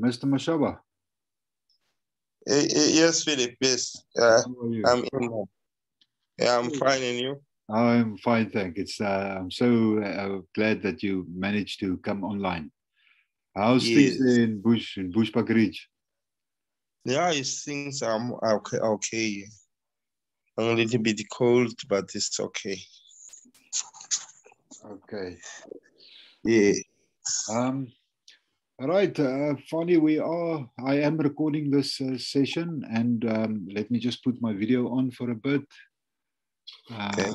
Mr. Mashaba. Uh, yes, Philip. Yes, uh, I'm in. Yeah, I'm fine, and you? I'm fine, thank. You. It's. Uh, I'm so uh, glad that you managed to come online. How's yes. things in Bush in Bushbuck Ridge? Yeah, it's things are okay. Okay, a little bit cold, but it's okay. Okay. Yeah. Um. All right, uh, Fanie, we are. I am recording this uh, session, and um, let me just put my video on for a bit. Okay.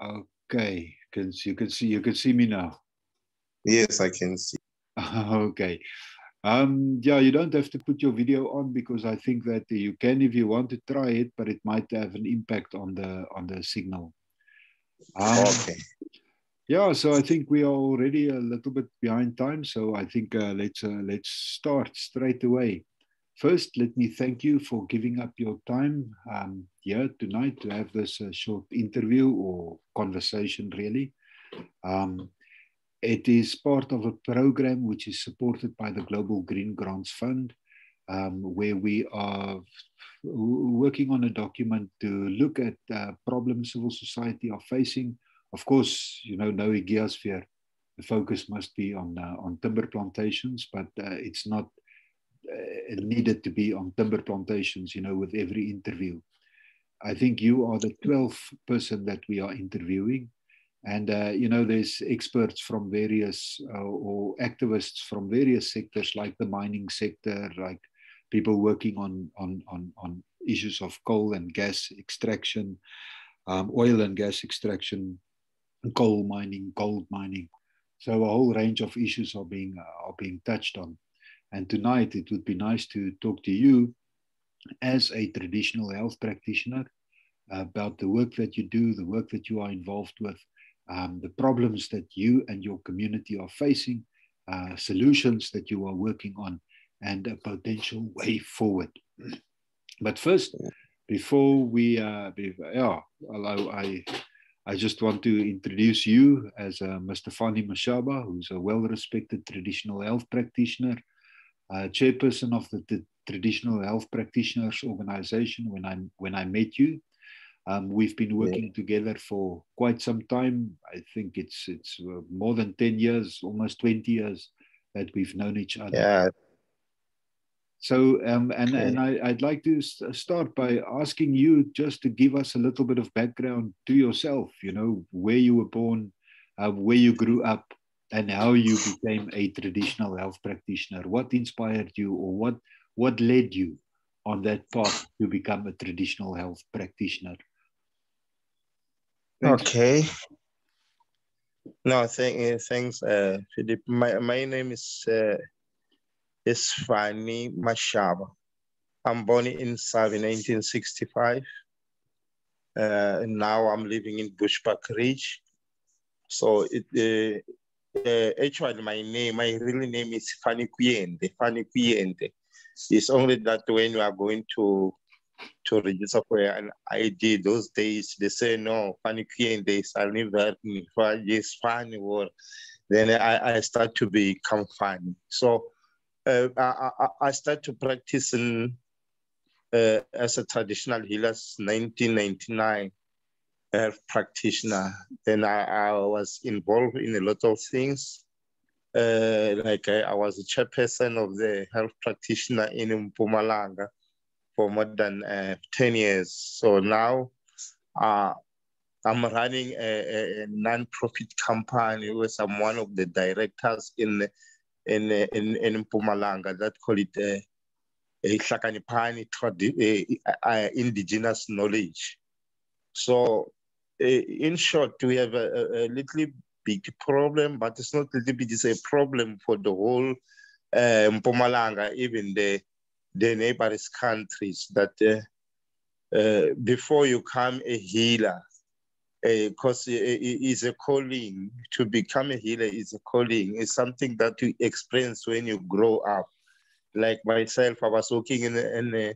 Uh, okay. Can you can see you can see me now. Yes, I can see. okay. Um, yeah, you don't have to put your video on because I think that you can if you want to try it, but it might have an impact on the on the signal. Um, okay. Yeah, so I think we are already a little bit behind time. So I think uh, let's uh, let's start straight away. First, let me thank you for giving up your time um, here tonight to have this uh, short interview or conversation, really. Um, it is part of a program which is supported by the Global Green Grants Fund, um, where we are working on a document to look at uh, problems civil society are facing. Of course, you know, no GeaSphere, the focus must be on uh, on timber plantations, but uh, it's not uh, needed to be on timber plantations, you know, with every interview. I think you are the 12th person that we are interviewing. And, uh, you know, there's experts from various uh, or activists from various sectors, like the mining sector, like people working on, on, on, on issues of coal and gas extraction, um, oil and gas extraction, coal mining, gold mining. So a whole range of issues are being, uh, are being touched on. And tonight it would be nice to talk to you as a traditional health practitioner about the work that you do, the work that you are involved with, um, the problems that you and your community are facing, uh, solutions that you are working on, and a potential way forward. But first, before we, uh, before, yeah, hello, I, I just want to introduce you as uh, Mr. Fanie Mashaba, who's a well-respected traditional health practitioner uh, chairperson of the, the, Traditional Health Practitioners Organization when I when I met you. Um, we've been working yeah. together for quite some time. I think it's it's uh, more than ten years, almost twenty years that we've known each other. Yeah. So um, and okay. and I, I'd like to start by asking you just to give us a little bit of background to yourself. You know where you were born, uh, where you grew up, and how you became a traditional health practitioner. What inspired you, or what what led you on that path to become a traditional health practitioner? Thanks. Okay. No, thank, thanks, uh, Philip. My, my name is uh, is Fanie Mashaba. I'm born in Savi, 1965. Uh, now I'm living in Bushbuck Ridge. So it, uh, uh, actually my name, my real name is Fanie Kuyende. Fanie Kuyende. It's only that when you are going to to register for an ID those days, they say no, Fanie Kuyende is just funny or then I, I start to become funny. So uh, I, I start to practice in, uh, as a traditional healer 1999 health practitioner. Then I, I, was involved in a lot of things. Uh, like I, I, was a chairperson of the health practitioner in Mpumalanga for more than uh, 10 years. So now uh, I'm running a, a, non-profit company where I'm one of the directors in in in, in Mpumalanga that call it uh, a Hlakanipani uh, indigenous knowledge. So in short, we have a, a, little big problem, but it's not a little bit, it's a problem for the whole uh, Mpumalanga, even the, the neighboring countries that uh, uh, before you come a healer, because uh, it is a calling to become a healer is a calling it's something that you experience when you grow up like myself i was working in in a,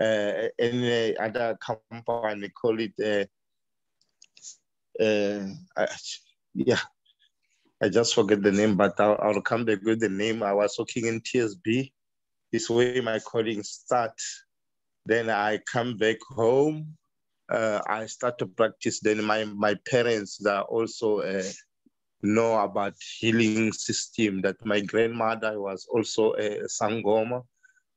uh, in a other company call it uh, yeah, I just forget the name, but I'll, I'll come back with the name. I was working in TSB. This way my calling start. Then I come back home. Uh, I start to practice. Then my, my parents that also uh, know about healing system that my grandmother was also a sangoma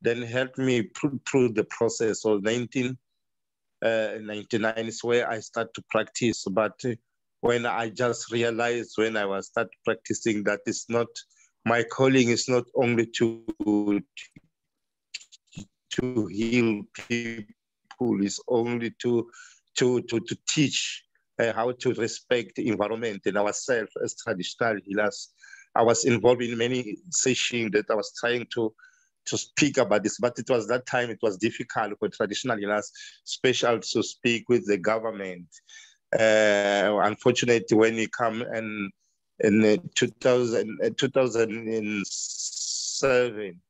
then helped me through the process so 1999 uh, is where i start to practice but when i just realized when i was start practicing that it's not my calling is not only to to heal people is only to to to, to teach uh, how to respect the environment and ourselves as traditional healers. I was involved in many sessions that I was trying to to speak about this, but it was that time it was difficult for traditional healers, special to speak with the government. Uh, unfortunately, when we come and in 2000, uh, 2007,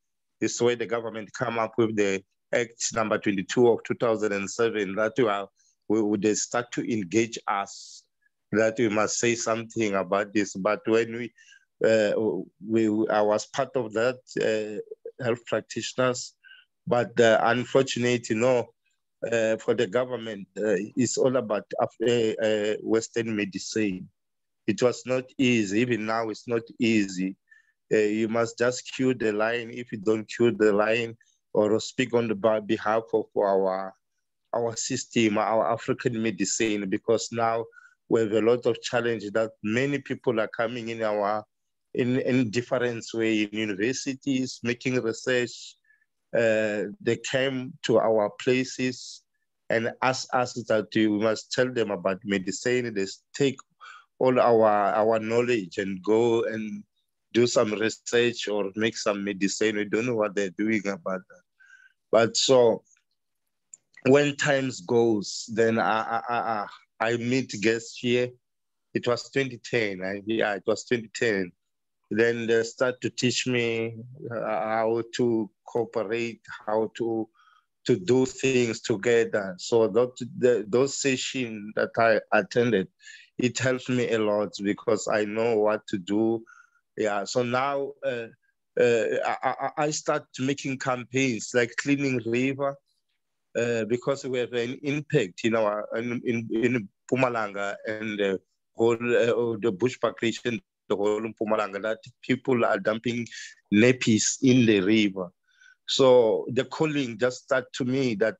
is where the government come up with the Act number 22 of 2007 that we are we would start to engage us that we must say something about this. But when we, uh, we I was part of that uh, health practitioners, but uh, unfortunately, know, uh, for the government, uh, it's all about uh, Western medicine. It was not easy. Even now, it's not easy. you must just cue the line. If you don't cue the line or speak on the behalf of our our system, our African medicine, because now we have a lot of challenge that many people are coming in our in, in different way in universities, making research. Uh, they came to our places and ask us that we must tell them about medicine. They take all our our knowledge and go and do some research or make some medicine. We don't know what they're doing about that. But so when times goes, then I, I, I, I meet GeaSphere. It was 2010. I, yeah, it was 2010. Then they start to teach me uh, how to cooperate, how to to do things together. So that, the, those sessions that I attended, it helped me a lot because I know what to do. Yeah. So now uh, I, I start making campaigns like cleaning river uh, because we have an impact in our in in, in Mpumalanga and the whole uh, the Bushbuck region, the whole Mpumalanga, that people are dumping nappies in the river. So the calling just started to me that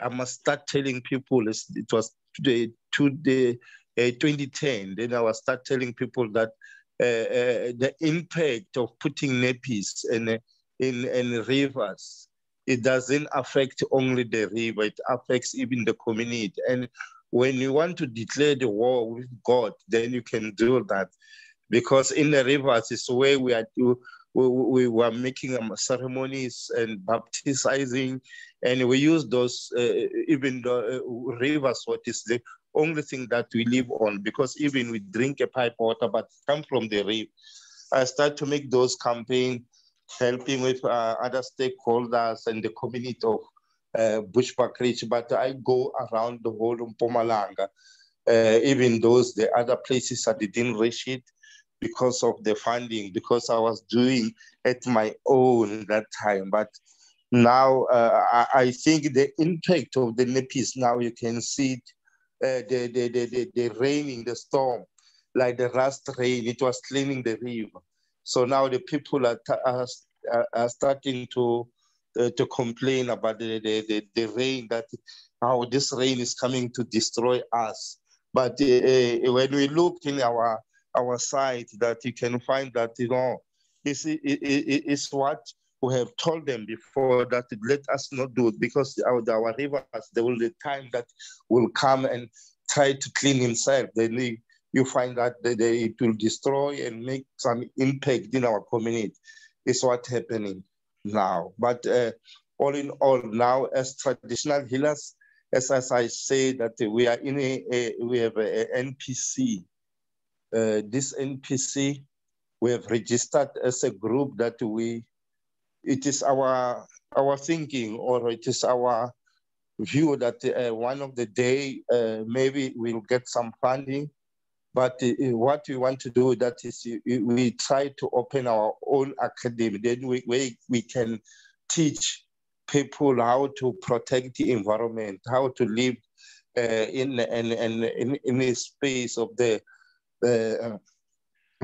I must start telling people. It was today to the uh, 2010. Then I was start telling people that uh, uh, the impact of putting nappies in in, in rivers it doesn't affect only the river, it affects even the community. And when you want to declare the war with God, then you can do that. Because in the rivers is where we are we, we were making um, ceremonies and baptizing, and we use those uh, even the uh, rivers. What is the only thing that we live on? Because even we drink a pipe water, but come from the river. I start to make those campaigns helping with uh, other stakeholders and the community of uh, Bushbuck Ridge, but I go around the whole Mpumalanga, uh, even those the other places I didn't reach it because of the funding, because I was doing at my own that time. But now uh, I, I, think the impact of the nappies now you can see it, uh, the, the, the, the, rain in the storm, like the rust rain, it was cleaning the river. So now the people are, are, are starting to uh, to complain about the, the, the, the, rain that how this rain is coming to destroy us. But uh, uh, when we look in our our site, that you can find that you know it's, it, it, it's what have told them before that let us not do it because our, our rivers there will be time that will come and try to clean himself. Then you find that they, they, it will destroy and make some impact in our community. It's what's happening now. But uh, all in all, now as traditional healers, as, as I say that we are in a, a we have a, a NPC. Uh, this NPC, we have registered as a group that we, it is our our thinking or it is our view that uh, one of the day uh, maybe we'll get some funding But uh, what we want to do that is we try to open our own academy. Then we, we, we can teach people how to protect the environment, how to live uh, in, in, in, in, in a space of the uh,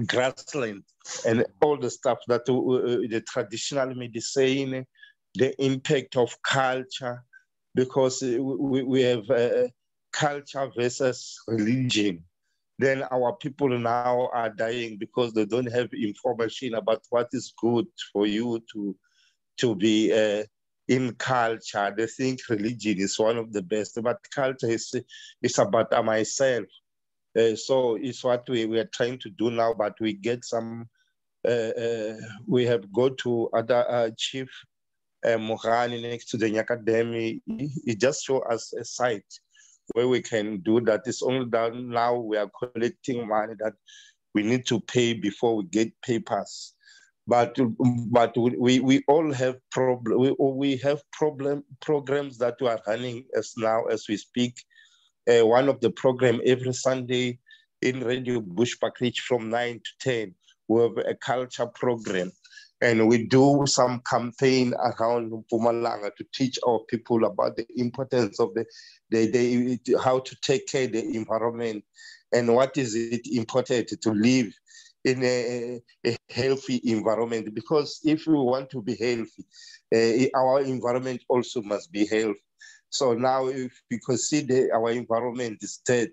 grassland and all the stuff that uh, uh, the traditional medicine, the impact of culture, because we, we have uh, culture versus religion. Then our people now are dying because they don't have information about what is good for you to, to be uh, in culture. They think religion is one of the best, but culture is, is about myself. Uh, so it's what we, we are trying to do now, but we get some, uh, uh, we have go to other uh, chief uh, next to the academy. He just show us a site where we can do that. It's only that now we are collecting money that we need to pay before we get papers. But but we, we all have problem we, we have problem programs that we are running as now as we speak uh, one of the program every Sunday in Radio Bushbuckridge from 9 to 10. We have a culture program and we do some campaign around Mpumalanga to teach our people about the importance of the, the, the, how to take care the environment and what is it important to live in a, a healthy environment because if we want to be healthy, uh, our environment also must be healthy. So now if we consider our environment is dead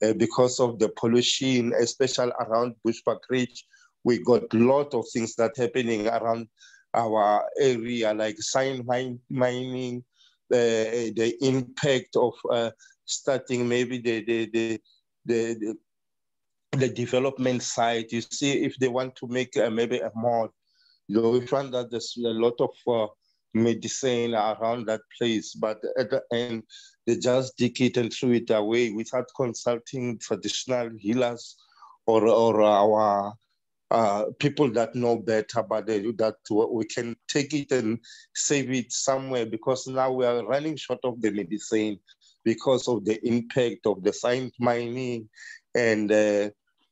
uh, because of the pollution, especially around Bushbuckridge, we got a lot of things that happening around our area, like sign mining, uh, the impact of uh, starting maybe the, the, the, the, the, development site. You see, if they want to make uh, maybe a mall, you know, we find that there's a lot of uh, medicine around that place, but at the end, they just dig it and throw it away without consulting traditional healers or, or our uh, people that know better but it, that we can take it and save it somewhere because now we are running short of the medicine because of the impact of the science mining and uh,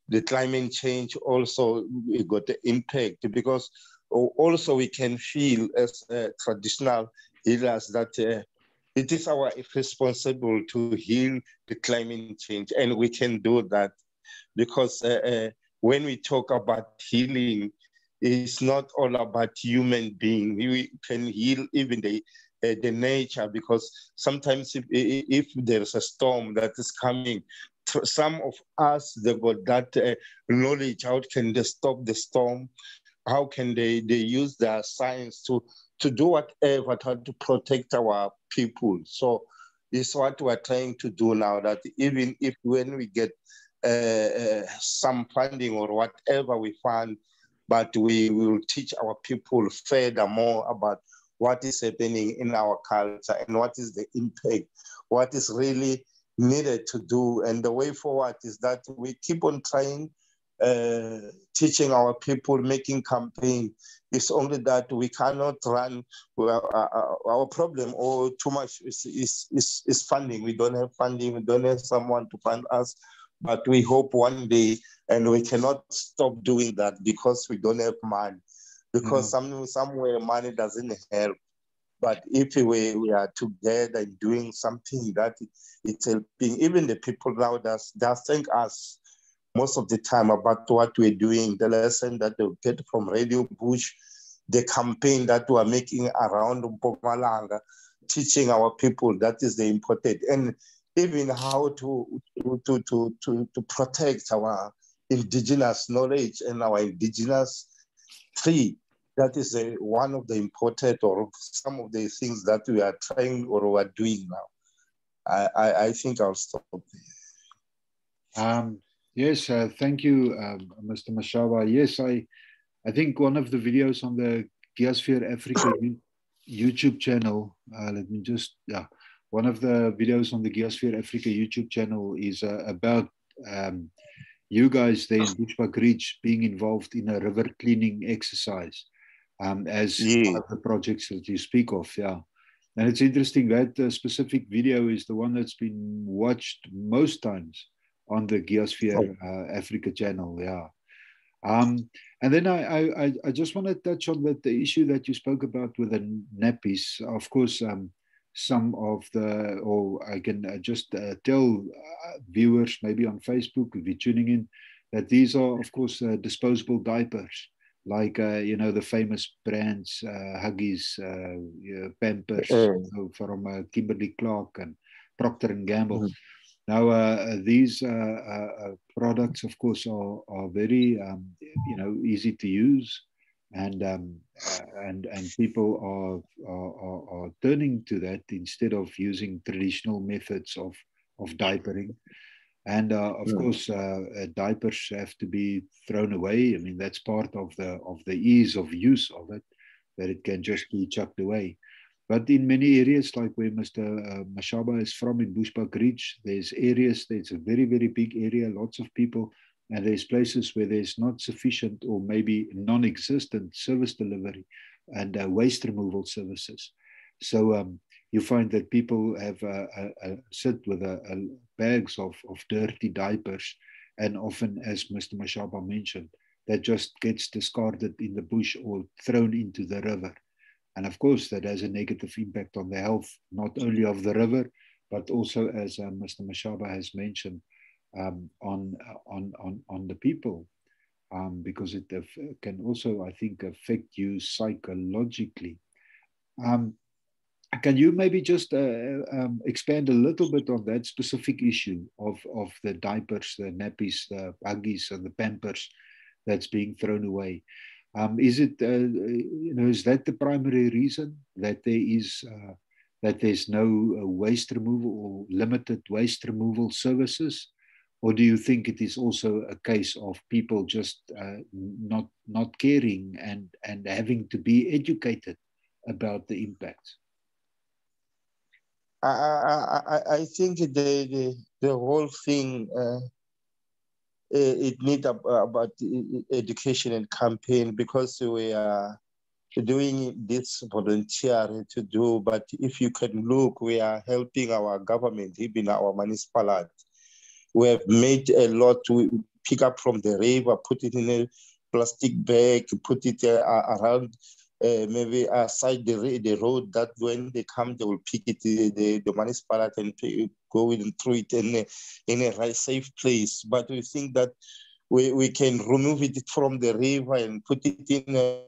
the climate change also got the impact because also we can feel as uh, traditional healers that uh, it is our responsible to heal the climate change and we can do that. Because uh, uh when we talk about healing it's not all about human being. We can heal even the uh, the nature because sometimes if, if there's a storm that is coming some of us they got that uh, knowledge how can they stop the storm how can they, they use their science to, to do whatever to, protect our people. So it's what we're trying to do now that even if when we get uh, uh, some funding or whatever we fund, but we will teach our people further more about what is happening in our culture and what is the impact, what is really needed to do. And the way forward is that we keep on trying uh, teaching our people, making campaign. It's only that we cannot run well, uh, uh, our problem or too much is, is, is, is funding. We don't have funding, we don't have someone to fund us, but we hope one day, and we cannot stop doing that because we don't have money. Because mm-hmm. some, somewhere money doesn't help. But if we, we are together and doing something that it's helping, even the people now that, they thank us most of the time about what we're doing, the lesson that they get from Radio Bush, the campaign that we're making around Mpumalanga, teaching our people that is the important, and even how to, to, to, to, to protect our indigenous knowledge and our indigenous tree. That is a, one of the important or some of the things that we are trying or we are doing now. I, I, I think I'll stop. Um, Yes, uh, thank you, um, Mr. Mashaba. Yes, I, I think one of the videos on the GeaSphere Africa YouTube channel, uh, let me just, yeah, one of the videos on the GeaSphere Africa YouTube channel is uh, about um, you guys there in Bushbuckridge being involved in a river cleaning exercise um, as yeah. one of the projects that you speak of, yeah. And it's interesting that uh, specific video is the one that's been watched most times on the GeaSphere uh, Africa channel. Yeah. Um, and then I, I, I just want to touch on the, the issue that you spoke about with the nappies. Of course, um, some of the, or I can uh, just uh, tell uh, viewers maybe on Facebook if you're tuning in that these are, of course, uh, disposable diapers, like uh, you know the famous brands uh, Huggies, uh, Pampers mm. you know, from Kimberly Clark and Procter and Gamble. Mm. Now, these products, of course, are, are very um, you know easy to use and um, uh, and and people are, are, are turning to that instead of using traditional methods of of diapering. And uh, of yeah. course, uh, uh, diapers have to be thrown away. I mean, that's part of the of the ease of use of it, that it can just be chucked away. But in many areas, like where Mr. Uh, Mashaba is from in Bushbuck Ridge, there's areas, there's a very, very big area, lots of people and there's places where there's not sufficient or maybe non-existent service delivery and uh, waste removal services. So um, you find that people have uh, uh, sit with bags of, of dirty diapers, and often, as Mr. Mashaba mentioned, that just gets discarded in the bush or thrown into the river. And of course, that has a negative impact on the health, not only of the river, but also, as uh, Mr. Mashaba has mentioned, um, on, on, on, on the people um, because it can also, I think, affect you psychologically. Um, can you maybe just uh, um, expand a little bit on that specific issue of, of the diapers, the nappies, the Huggies, and the pampers that's being thrown away? Um, is it, uh, you know, is that the primary reason that there is uh, that there's no uh, waste removal or limited waste removal services? or do you think it is also a case of people just uh, not not caring and and having to be educated about the impact? I I, I think the, the the whole thing uh, it needs about education and campaign because we are doing this volunteer to do. But if you can look, we are helping our government, even our municipality we have made a lot We pick up from the river, put it in a plastic bag, put it uh, around uh, maybe aside the, the road that when they come, they will pick it, the, the municipality and pick, go and throw it in a, in a safe place. But we think that we, we can remove it from the river and put it in a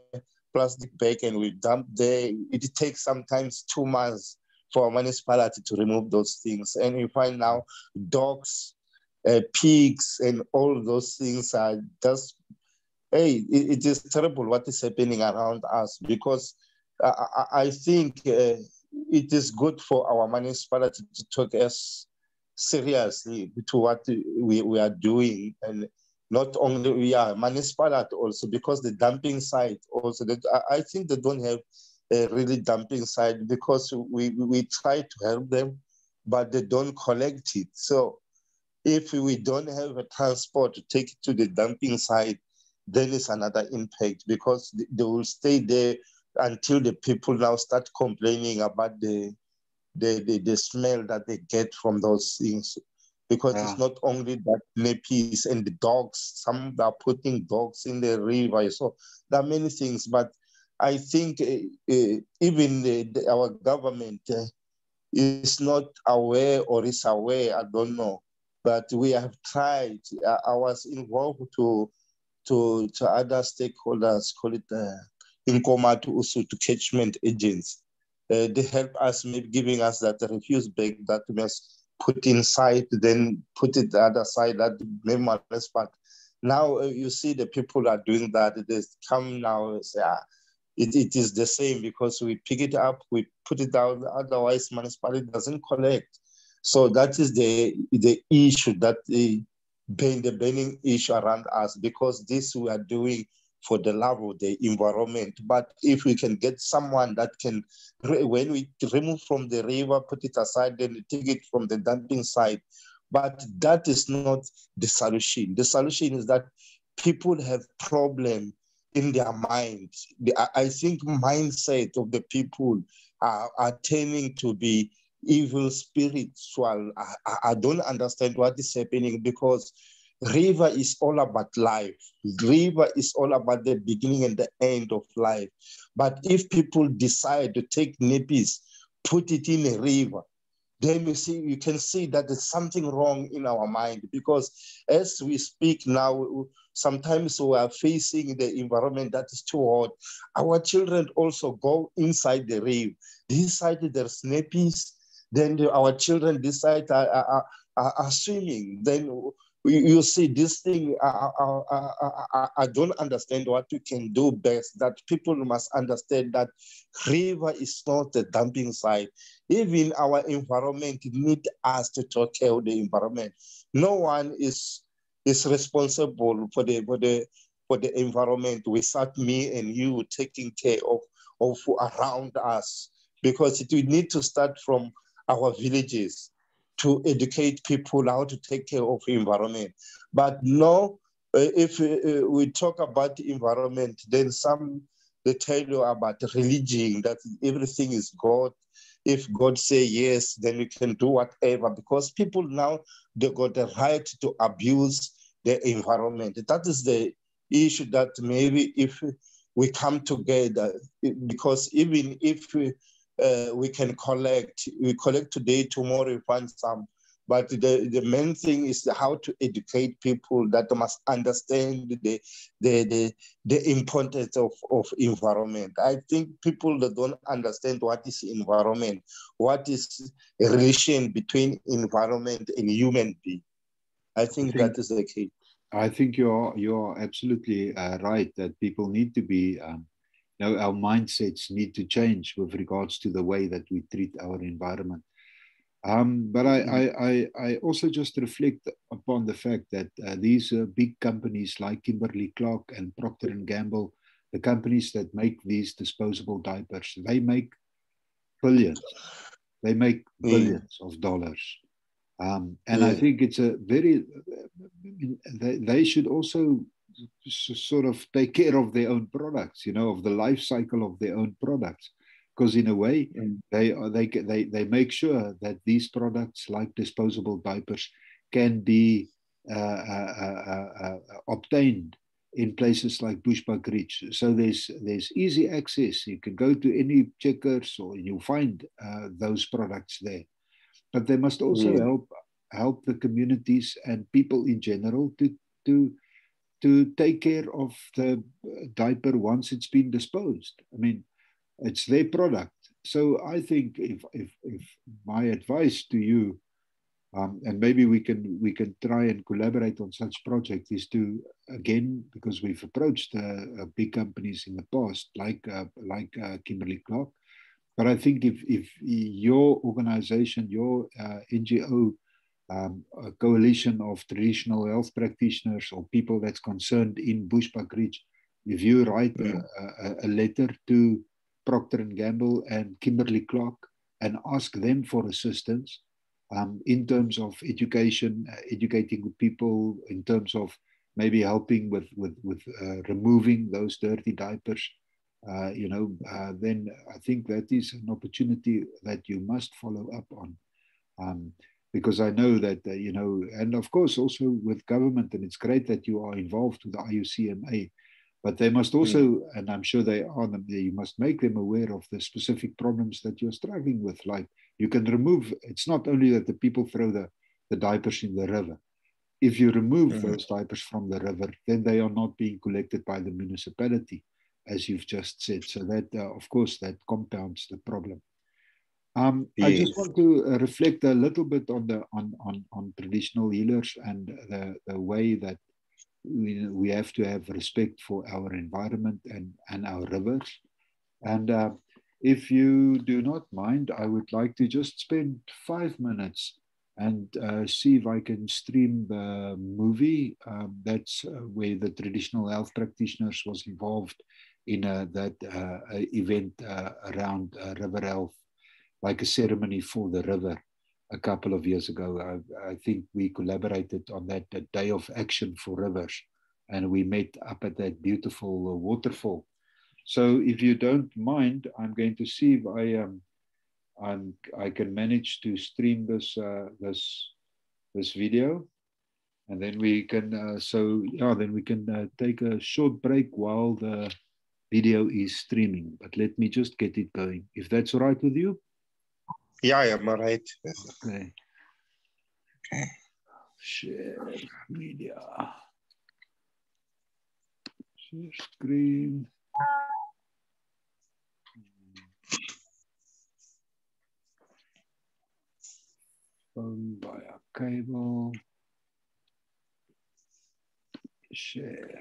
plastic bag and we dump there. It takes sometimes two months for a municipality to remove those things. And we find now dogs uh, pigs and all those things are just, hey, it, it is terrible what is happening around us because I, I think uh, it is good for our municipality to take us seriously to what we, we are doing. And not only we are municipality also because the dumping site also that I, I think they don't have a really dumping site because we, we try to help them but they don't collect it. So if we don't have a transport to take it to the dumping site, then it's another impact because they will stay there until the people now start complaining about the the, the, the smell that they get from those things. Because yeah. it's not only that nappies and the dogs, some are putting dogs in the river. So there are many things, but I think uh, uh, even the, the, our government uh, is not aware or is aware, I don't know, but we have tried. Uh, I was involved to to, to other stakeholders, call it uh, to also to catchment agents. Uh, they help us, maybe giving us that refuse bag that we must put inside, then put it the other side, that memorless part. Now uh, you see the people are doing that. They come now say, ah, it, it is the same because we pick it up, we put it down, otherwise municipality doesn't collect. So that is the, the issue that the, the burning issue around us because this we are doing for the love of the environment. But if we can get someone that can, when we remove from the river, put it aside, then take it from the dumping site. But that is not the solution. The solution is that people have problem in their mind. I think mindset of the people are, are tending to be evil spiritual. I, I don't understand what is happening because river is all about life. River is all about the beginning and the end of life. But if people decide to take nappies, put it in a river, then you see you can see that there's something wrong in our mind because as we speak now sometimes we are facing the environment that is too hot our children also go inside the rave decide there's nappies then our children decide are, are, are, are swimming. Then you see this thing I, I, I, I, don't understand what we can do best that people must understand that river is not the dumping site. Even our environment need us to take care of the environment. No one is is responsible for the for the for the environment without me and you taking care of of around us. Because it, we need to start from our villages to educate people how to take care of environment. But no, uh, if uh, we talk about environment, then some they tell you about religion that everything is God. If God say yes, then we can do whatever because people now they got the right to abuse the environment. That is the issue that maybe if we come together, because even if we, uh, we can collect. We collect today, tomorrow we find some. But the, the main thing is how to educate people that must understand the, the, the, the importance of, of environment. I think people that don't understand what is environment, what is a relation between environment and human being. I think, I think that is the key. I think you're you're absolutely uh, right that people need to be um, know, our mindsets need to change with regards to the way that we treat our environment. Um, but I, mm-hmm. I, I, I, also just reflect upon the fact that uh, these uh, big companies like Kimberly Clark and Procter and Gamble, the companies that make these disposable diapers, they make billions. They make mm. billions mm. of dollars. Um, and. I think it's a very, they, they should also sort of take care of their own products, you know, of the life cycle of their own products. Because in a way, mm. they, they, they, they make sure that these products, like disposable diapers, can be uh, uh, uh, uh obtained in places like Bushbuckridge. So there's there's easy access. You can go to any Checkers or you'll find uh, those products there. But they must also help help the communities and people in general to to to take care of the diaper once it's been disposed. I mean, it's their product. So I think if, if, if my advice to you, um, and maybe we can we can try and collaborate on such project is to again because we've approached uh, uh, big companies in the past like uh, like uh, Kimberly Clark, but I think if if your organization your uh, NGO um, a coalition of traditional health practitioners or people that's concerned in Bushbuckridge, if you write yeah. a, a, a, letter to Procter and Gamble and Kimberly Clark and ask them for assistance um, in terms of education, uh, educating people, in terms of maybe helping with with with uh, removing those dirty diapers, uh, you know, uh, then I think that is an opportunity that you must follow up on. Um, because I know that, uh, you know, and of course also with government, and it's great that you are involved with the IUCMA, but they must also, mm. and I'm sure they are, you must make them aware of the specific problems that you're struggling with. Like you can remove, it's not only that the people throw the, the diapers in the river. If you remove mm-hmm. those diapers from the river, then they are not being collected by the municipality, as you've just said. So that, uh, of course, that compounds the problem. Um, yes. I just want to uh, reflect a little bit on the on on, on traditional healers and the, the way that we, we have to have respect for our environment and, and our rivers. And uh, if you do not mind, I would like to just spend five minutes and uh, see if I can stream the movie. Um, that's uh, where the traditional health practitioners was involved in uh, that uh, event around river health like a ceremony for the river a couple of years ago. I, I think we collaborated on that day of action for rivers, and we met up at that beautiful uh, waterfall. So, if you don't mind, I'm going to see if I um, I'm, I can manage to stream this uh, this this video, and then we can uh, so yeah, then we can uh, take a short break while the video is streaming. But let me just get it going, if that's all right with you. Yeah, I am all right. Okay. okay. Share media. Share screen. Phone via cable. Share.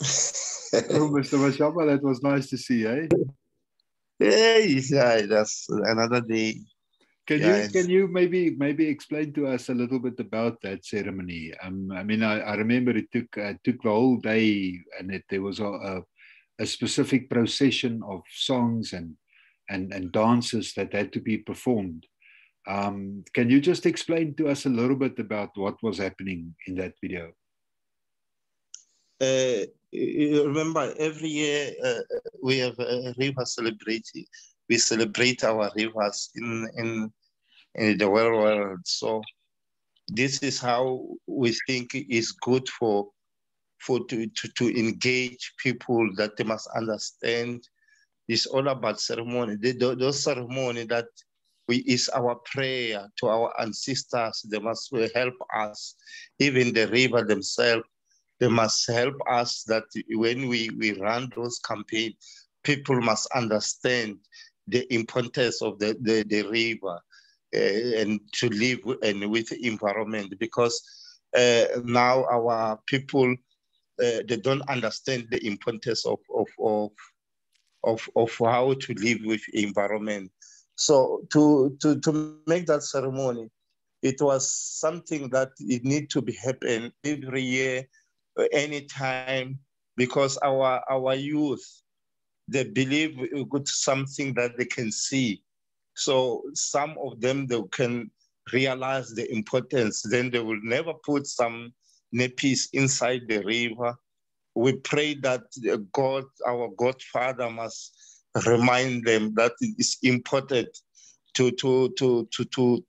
Mr. Mashaba, that was nice to see, eh? Yeah, yeah, that's another day. Can yeah, you can you maybe maybe explain to us a little bit about that ceremony? Um, I mean, I, I remember it took uh, took the whole day, and it, there was a, a, a specific procession of songs and and and dances that had to be performed. Um, can you just explain to us a little bit about what was happening in that video? Uh, remember, every year uh, we have a river celebrating. We celebrate our rivers in, in, in the world. So this is how we think is good for for to, to, to engage people that they must understand. It's all about ceremony. The, those ceremony that we, is our prayer to our ancestors. They must help us. Even the river themselves, they must help us that when we, we run those campaigns, people must understand the importance of the, the, the river uh, and to live and with environment because uh, now our people uh, they don't understand the importance of, of, of, of, of how to live with environment. So to, to, to make that ceremony, it was something that it need to be happen every year, anytime, because our our youth, they believe it's something that they can see. So some of them they can realize the importance. Then they will never put some nappies inside the river. We pray that God, our Godfather, must remind them that it is important to to to to to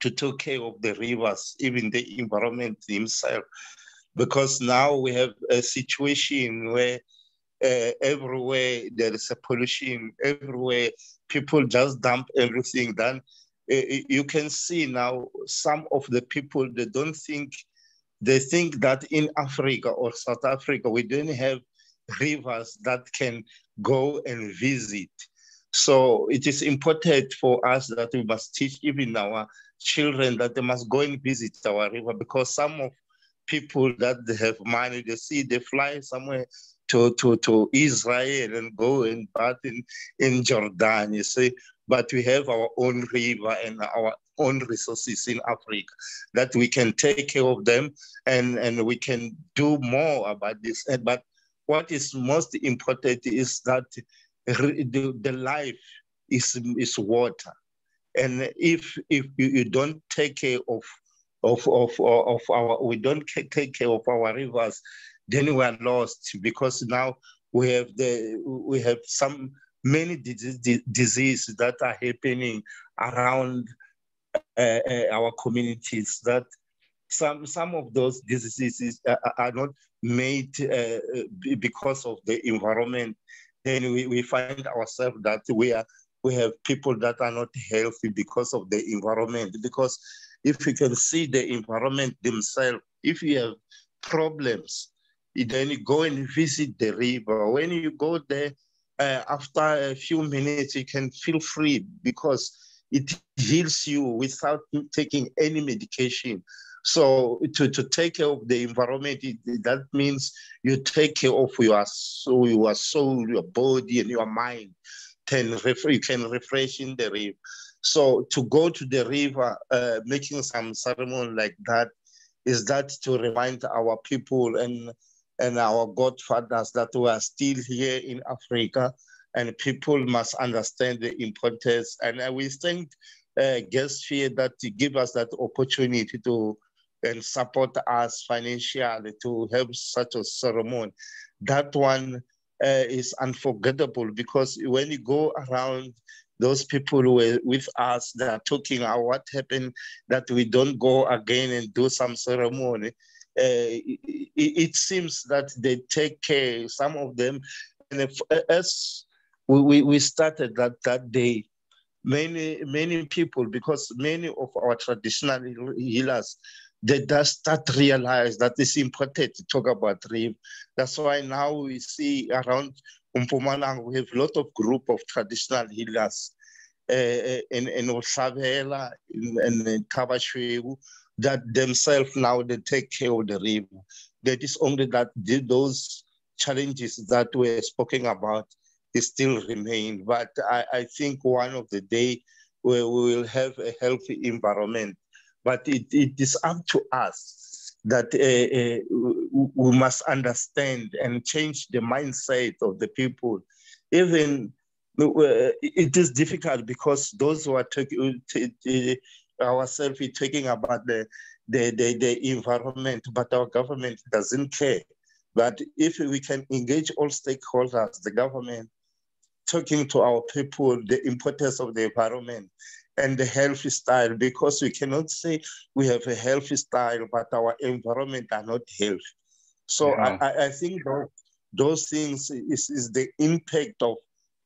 to take care of the rivers, even the environment himself, because now we have a situation where uh, everywhere there is a pollution, everywhere people just dump everything. Then uh, you can see now some of the people they don't think they think that in Africa or South Africa we don't have rivers that can go and visit. So it is important for us that we must teach even our children that they must go and visit our river because some of people that they have money, they see they fly somewhere to, to, to Israel and go and bath in, in Jordan, you see. But we have our own river and our own resources in Africa that we can take care of them and, and we can do more about this. But what is most important is that the, the life is, is water. And if, if you don't take care of, of, of, of our, we don't take care of our rivers, then we are lost because now we have the, we have some many diseases that are happening around uh, uh, our communities that some some of those diseases are, not made uh, because of the environment, then we, we find ourselves that we are we have people that are not healthy because of the environment. Because if you can see the environment themselves, if you have problems, then you go and visit the river. When you go there, uh, after a few minutes, you can feel free because it heals you without taking any medication. So to, to take care of the environment, it, that means you take care of your soul, your soul, your body, and your mind. Can you can refresh in the river. So to go to the river, uh, making some ceremony like that, is that to remind our people and and our godfathers that we are still here in Africa, and people must understand the importance. And we thank uh, here that give us that opportunity to and support us financially to help such a ceremony. That one uh, is unforgettable because when you go around those people who were with us that are talking about what happened that we don't go again and do some ceremony uh, it, it, seems that they take care some of them and if, as we, we started that that day many many people because many of our traditional healers they just start realize that it's important to talk about rape. That's why now we see around Mpumalanga, we have a lot of group of traditional healers in, Osavela, in, in, that themselves now they take care of the river. That is only that those challenges that we're speaking about still remain. But I, I think one of the day we will have a healthy environment. But it, it is up to us that uh, uh, we must understand and change the mindset of the people. Even uh, it is difficult because those who are taking ourselves are talking about the, the, the, the environment, but our government doesn't care. But if we can engage all stakeholders, the government, talking to our people, the importance of the environment and the healthy style, because we cannot say we have a healthy style, but our environment are not healthy. So yeah. I, I think those, those things is, is the impact of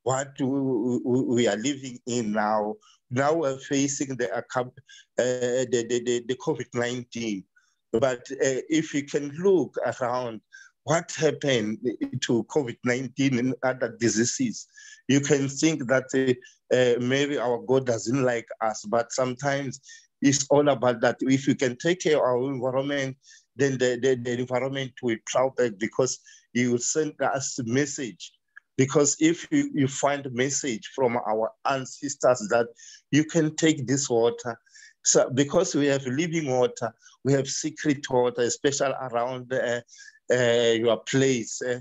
what we, we are living in now. Now we're facing the, uh, the, the, the COVID-19. But uh, if you can look around what happened to COVID-19 and other diseases, you can think that uh, uh, maybe our God doesn't like us, but sometimes it's all about that. If we can take care of our environment, then the, the, the environment will plow back because He will send us a message. Because if you, you find a message from our ancestors that you can take this water, so because we have living water, we have secret water, especially around uh, uh, your place uh,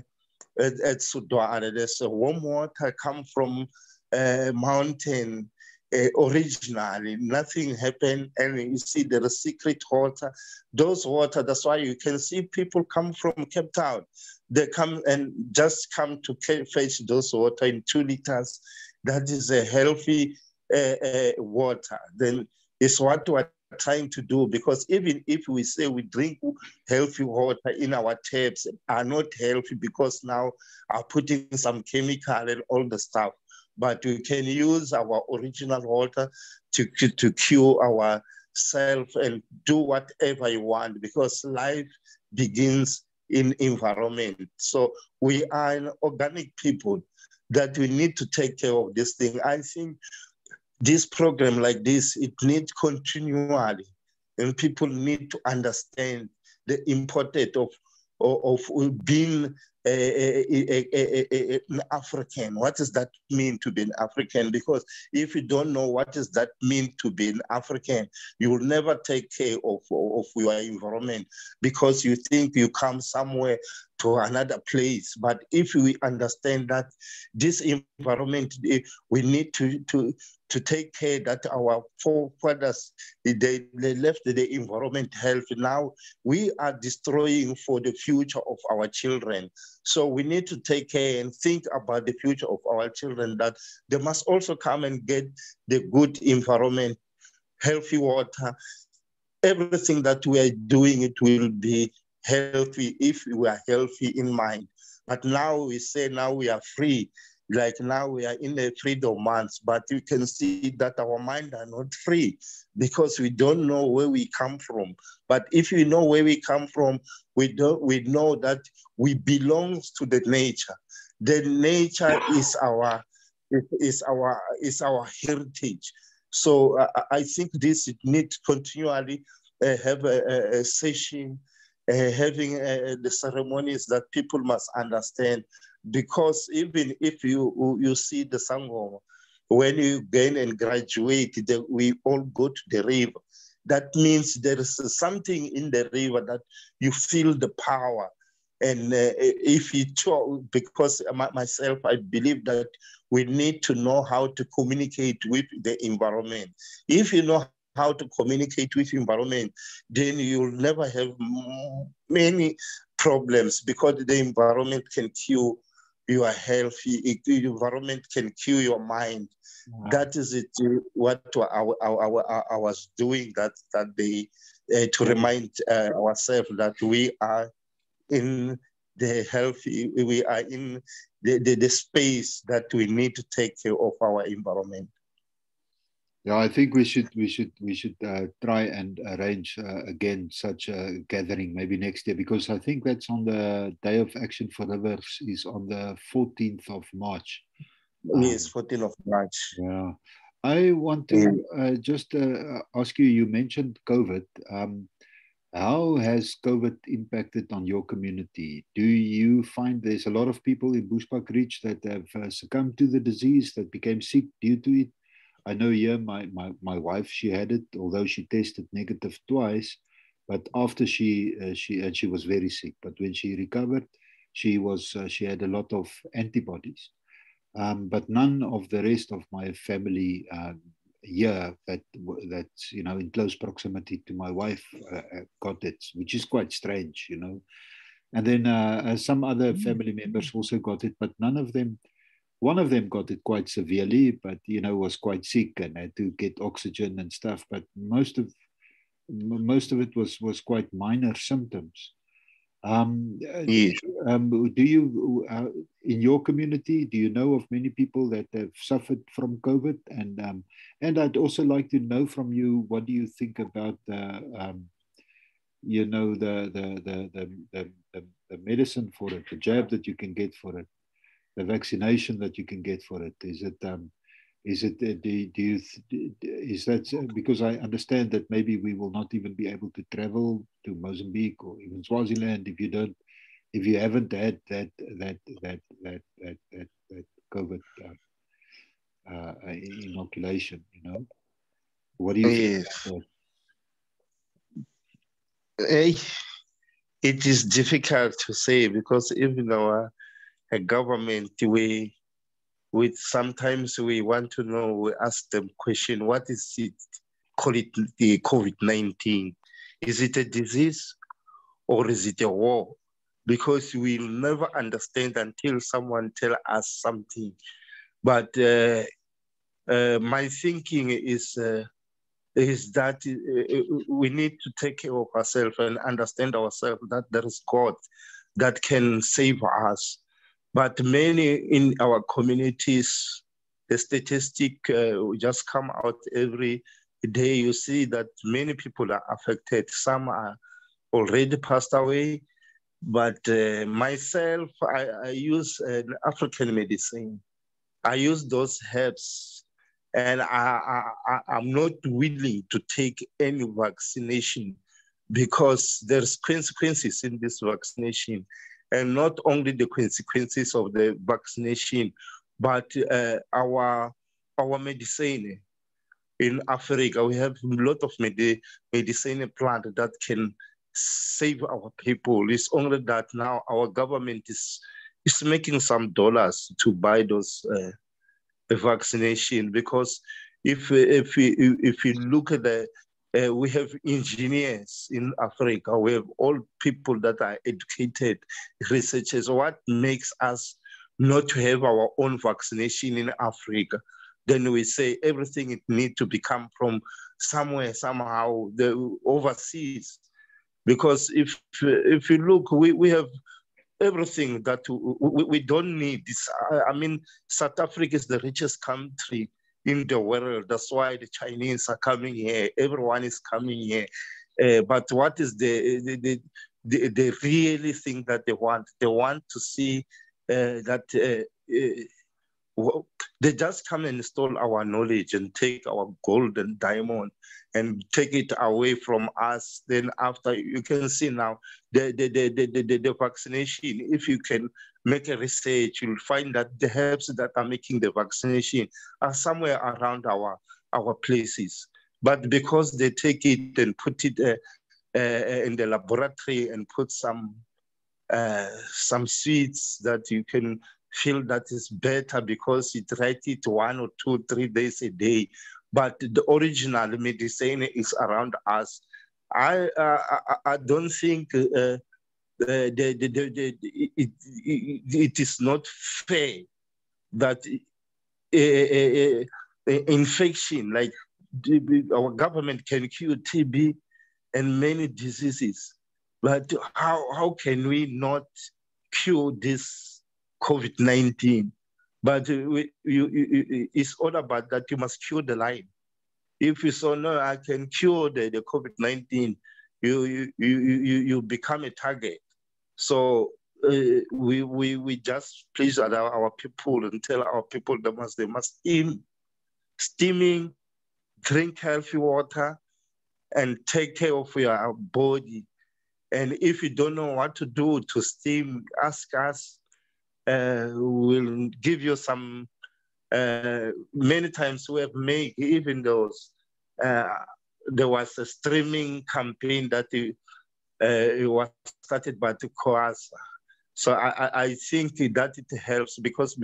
at, at Sudwala. There's warm water come from a mountain uh, originally. Nothing happened, and you see there is secret water. Those water, that's why you can see people come from Cape Town. They come and just come to fetch those water in two liters. That is a healthy uh, uh, water. Then it's what we're trying to do because even if we say we drink healthy water in our taps are not healthy because now are putting some chemical and all the stuff but we can use our original water to, to, cure ourselves and do whatever you want because life begins in environment. So we are an organic people that we need to take care of this thing. I think this program like this, it needs continually, and people need to understand the importance of, of, being an African. What does that mean to be an African? Because if you don't know what does that mean to be an African, you will never take care of, of your environment because you think you come somewhere to another place. But if we understand that this environment, eh, we need to, to, to take care that our forefathers, they, they left the environment healthy. Now we are destroying for the future of our children. So we need to take care and think about the future of our children that they must also come and get the good environment, healthy water, everything that we are doing, it will be healthy if we are healthy in mind. But now we say now we are free. Like now we are in the freedom months, but you can see that our mind are not free because we don't know where we come from. But if we know where we come from, we don't we know that we belong to the nature. The nature is our is our is our heritage. So uh, I think this needs continually uh, have a, a, session uh, having uh, the ceremonies that people must understand. Because even if you you see the Sangoma, when you gain and graduate, the, we all go to the river. That means there is something in the river that you feel the power. And uh, if you talk, because myself, I believe that we need to know how to communicate with the environment. If you know how to communicate with environment, then you'll never have many problems because the environment can cure your healthy, the environment can cure your mind. Wow. That is it. What I, I, I, I, was doing that that day uh, to remind uh, ourselves that we are in the healthy, we are in the, the, the space that we need to take care of our environment. Yeah, I think we should we should we should uh, try and arrange uh, again such a gathering maybe next year because I think that's on the Day of Action for Rivers is on the 14th of March. Yes, 14th of March. Yeah. I want to uh, just uh, ask you. You mentioned COVID. Um, how has COVID impacted on your community? Do you find there's a lot of people in Bushbuckridge that have uh, succumbed to the disease that became sick due to it? I know here my, my, my wife, she had it, although she tested negative twice, but after she, uh, she, and she was very sick, but when she recovered, she was, uh, she had a lot of antibodies. Um, but none of the rest of my family um, here that that's you know in close proximity to my wife uh, uh got it, which is quite strange, you know. And then uh, uh, some other mm. family members also got it, but none of them. One of them got it quite severely, but you know was quite sick and had to get oxygen and stuff. But most of most of it was was quite minor symptoms. Um, uh, yes. um, do you, uh, in your community, do you know of many people that have suffered from COVID? And um, and I'd also like to know from you, what do you think about the, um, you know, the the, the the the the the medicine for it, the jab that you can get for it, the vaccination that you can get for it? Is it um, is it uh, do, do you is that uh, because I understand that maybe we will not even be able to travel to Mozambique or even Swaziland if you don't if you haven't had that that that that that that, that COVID uh, uh, inoculation, you know. What do you yes. think? It is difficult to say because even our government we with sometimes we want to know, we ask them question, what is it, call it the COVID-19? Is it a disease or is it a war? Because we'll never understand until someone tell us something. But uh, uh, my thinking is uh, is that uh, we need to take care of ourselves and understand ourselves that there is God that can save us but many in our communities, the statistic uh, just come out every day. You see that many people are affected. Some are already passed away. But uh, myself, I, I use an African medicine. I use those herbs and I, I, I'm not willing to take any vaccination because there's consequences in this vaccination and not only the consequences of the vaccination, but uh, our our medicine in Africa. We have a lot of med- medicine plant that can save our people. It's only that now our government is is making some dollars to buy those uh, vaccination because if if we if we look at the uh, we have engineers in Africa. We have all people that are educated researchers. What makes us not to have our own vaccination in Africa? Then we say everything it need to become from somewhere somehow the overseas. Because if if you look, we, we have everything that we, we don't need. This, I mean, South Africa is the richest country in the world. That's why the Chinese are coming here. Everyone is coming here. Uh, but what is the, the, the, the, the really thing that they want? They want to see uh, that uh, uh they just come and install our knowledge and take our gold and diamond and take it away from us. Then after you can see now the the, the, the, the, the vaccination, if you can make a research, you'll find that the herbs that are making the vaccination are somewhere around our, our places. But because they take it and put it uh, uh, in the laboratory and put some uh, some sweets that you can feel that is better because it write it one or two, three days a day. But the original medicine is around us. I uh, I, I, don't think uh, uh the, the, the, the, it, it, is not fair that uh, uh, infection like our government can cure TB and many diseases, but how, how can we not cure this COVID-19? But you, you, it's all about that you must cure the line. If you say, no, I can cure the, the COVID-19, you, you, you, you, you become a target. So uh, we, we, we just please allow our people and tell our people they must, they must steam, steaming, drink healthy water, and take care of your body. And if you don't know what to do to steam, ask us. Uh, we'll give you some uh, many times we have made even those. Uh, there was a streaming campaign that it, uh, it was started by the. So I, I think that it helps because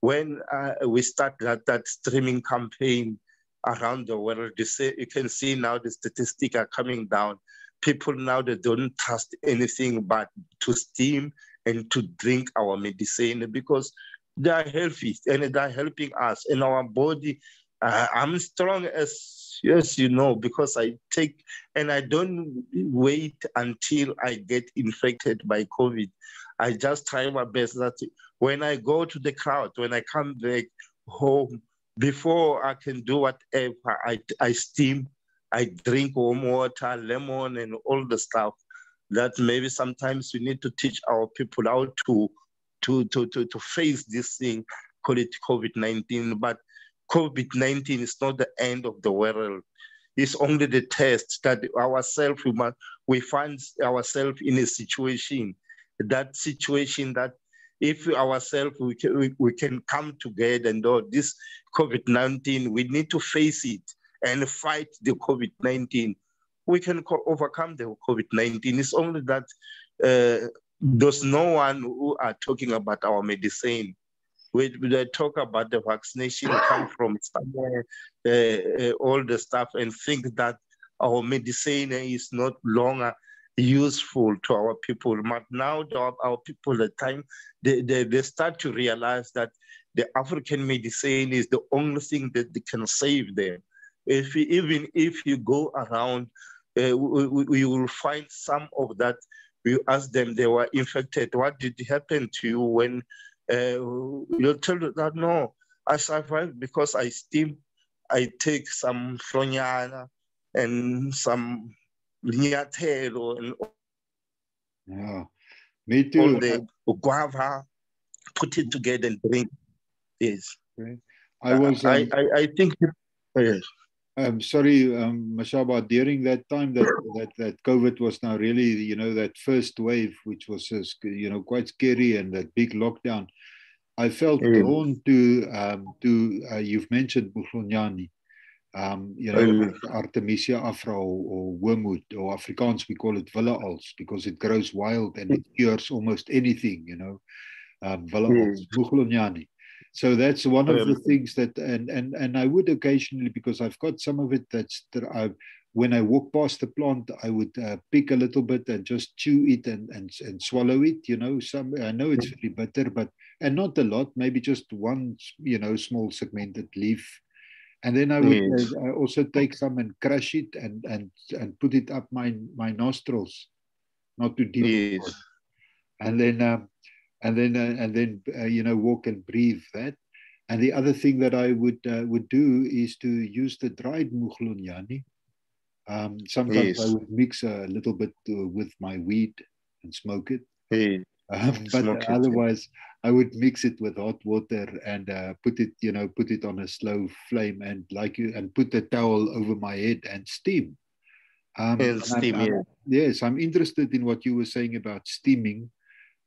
when uh, we start that, that streaming campaign around the world, you, you can see now the statistics are coming down. People now they don't trust anything but to steam and to drink our medicine because they are healthy and they are helping us in our body. Uh, I'm strong as yes, you know, because I take and I don't wait until I get infected by COVID. I just try my best that when I go to the crowd, when I come back home, before I can do whatever, I, I steam, I drink warm water, lemon, and all the stuff that maybe sometimes we need to teach our people how to to to to, to face this thing, call it COVID-19. But COVID-19 is not the end of the world. It's only the test that ourselves we must we find ourselves in a situation, that situation that if ourselves we can, we, we can come together and do this COVID-19, we need to face it and fight the COVID-19 we can overcome the COVID-19. It's only that uh, there's no one who are talking about our medicine. We, they talk about the vaccination come from somewhere, uh, uh, all the stuff, and think that our medicine is not longer useful to our people. But now our, people, the time they, they, they start to realize that the African medicine is the only thing that can save them. If even if you go around uh, we, we, will find some of that. We ask them they were infected. What did happen to you when uh, you'll tell them that no, I survived because I steam, I take some flonyana and some linyathelo and yeah, me too. All the guava, put it together and drink. Yes. I was. Um, I, I, I think. Yes. I'm sorry, um, Mashaba, during that time that, that, that COVID was now really, you know, that first wave, which was, you know, quite scary and that big lockdown, I felt mm. drawn to, um, to uh, you've mentioned Buhlonyani, um, you know, mm. Artemisia afra or, or, wormwood, or Afrikaans, we call it villa because it grows wild and it cures almost anything, you know, um, villa mm so that's one of the things that and and and i would occasionally because i've got some of it that's that i when i walk past the plant i would uh, pick a little bit and just chew it and and, and swallow it you know some i know it's really bitter but and not a lot maybe just one you know small segmented leaf and then I would yes. uh, also take some and crush it and and and put it up my my nostrils, not too deep. Yes. And then um, and then uh, and then uh, you know walk and breathe that. And the other thing that I would uh, would do is to use the dried mughlonyani. Um, sometimes yes. I would mix a little bit uh, with my weed and smoke it. Hey, um, but otherwise, I would mix it with hot water and uh, put it, you know, put it on a slow flame and like you and put the towel over my head and steam. Um, steam, I'm, I'm, yes, I'm interested in what you were saying about steaming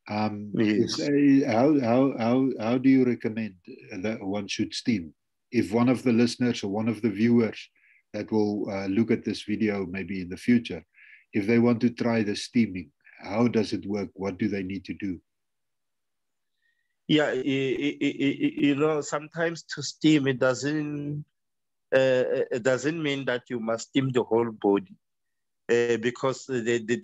um, yes. is, uh, how, how, how, how do you recommend that one should steam? If one of the listeners or one of the viewers that will uh, look at this video maybe in the future, if they want to try the steaming, how does it work? What do they need to do? Yeah, it, it, it, you know, sometimes to steam it doesn't uh, it doesn't mean that you must steam the whole body uh, because the, the,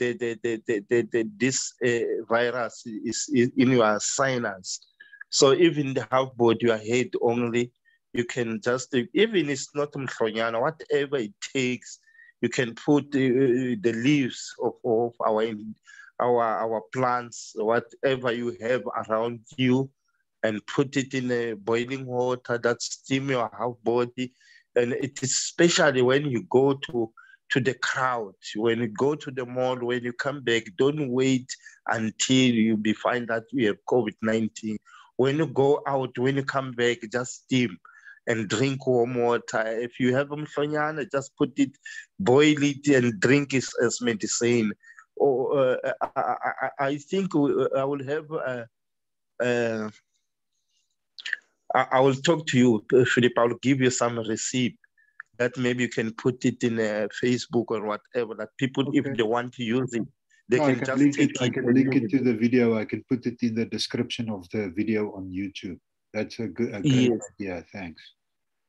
the, this uh, virus is, in your sinus. So even the half body, your head only, you can just, even it's not mhlonyana, whatever it takes, you can put uh, the leaves of, of our, our, our plants, whatever you have around you, and put it in a boiling water that steam your half body. And it is especially when you go to to the crowd. When you go to the mall, when you come back, don't wait until you be find that you have COVID-19. When you go out, when you come back, just steam and drink warm water. If you have mhlonyana, just put it, boil it and drink it as medicine. Or uh, I, I, I, think uh, I will have a, I, I, will talk to you, Philip. I will give you some receipt that maybe you can put it in a Facebook or whatever. That people, okay. if they want to use it, they can, can, just take it. I can link it to the video. I can put it in the description of the video on YouTube. That's a good, a good yes. idea. Thanks.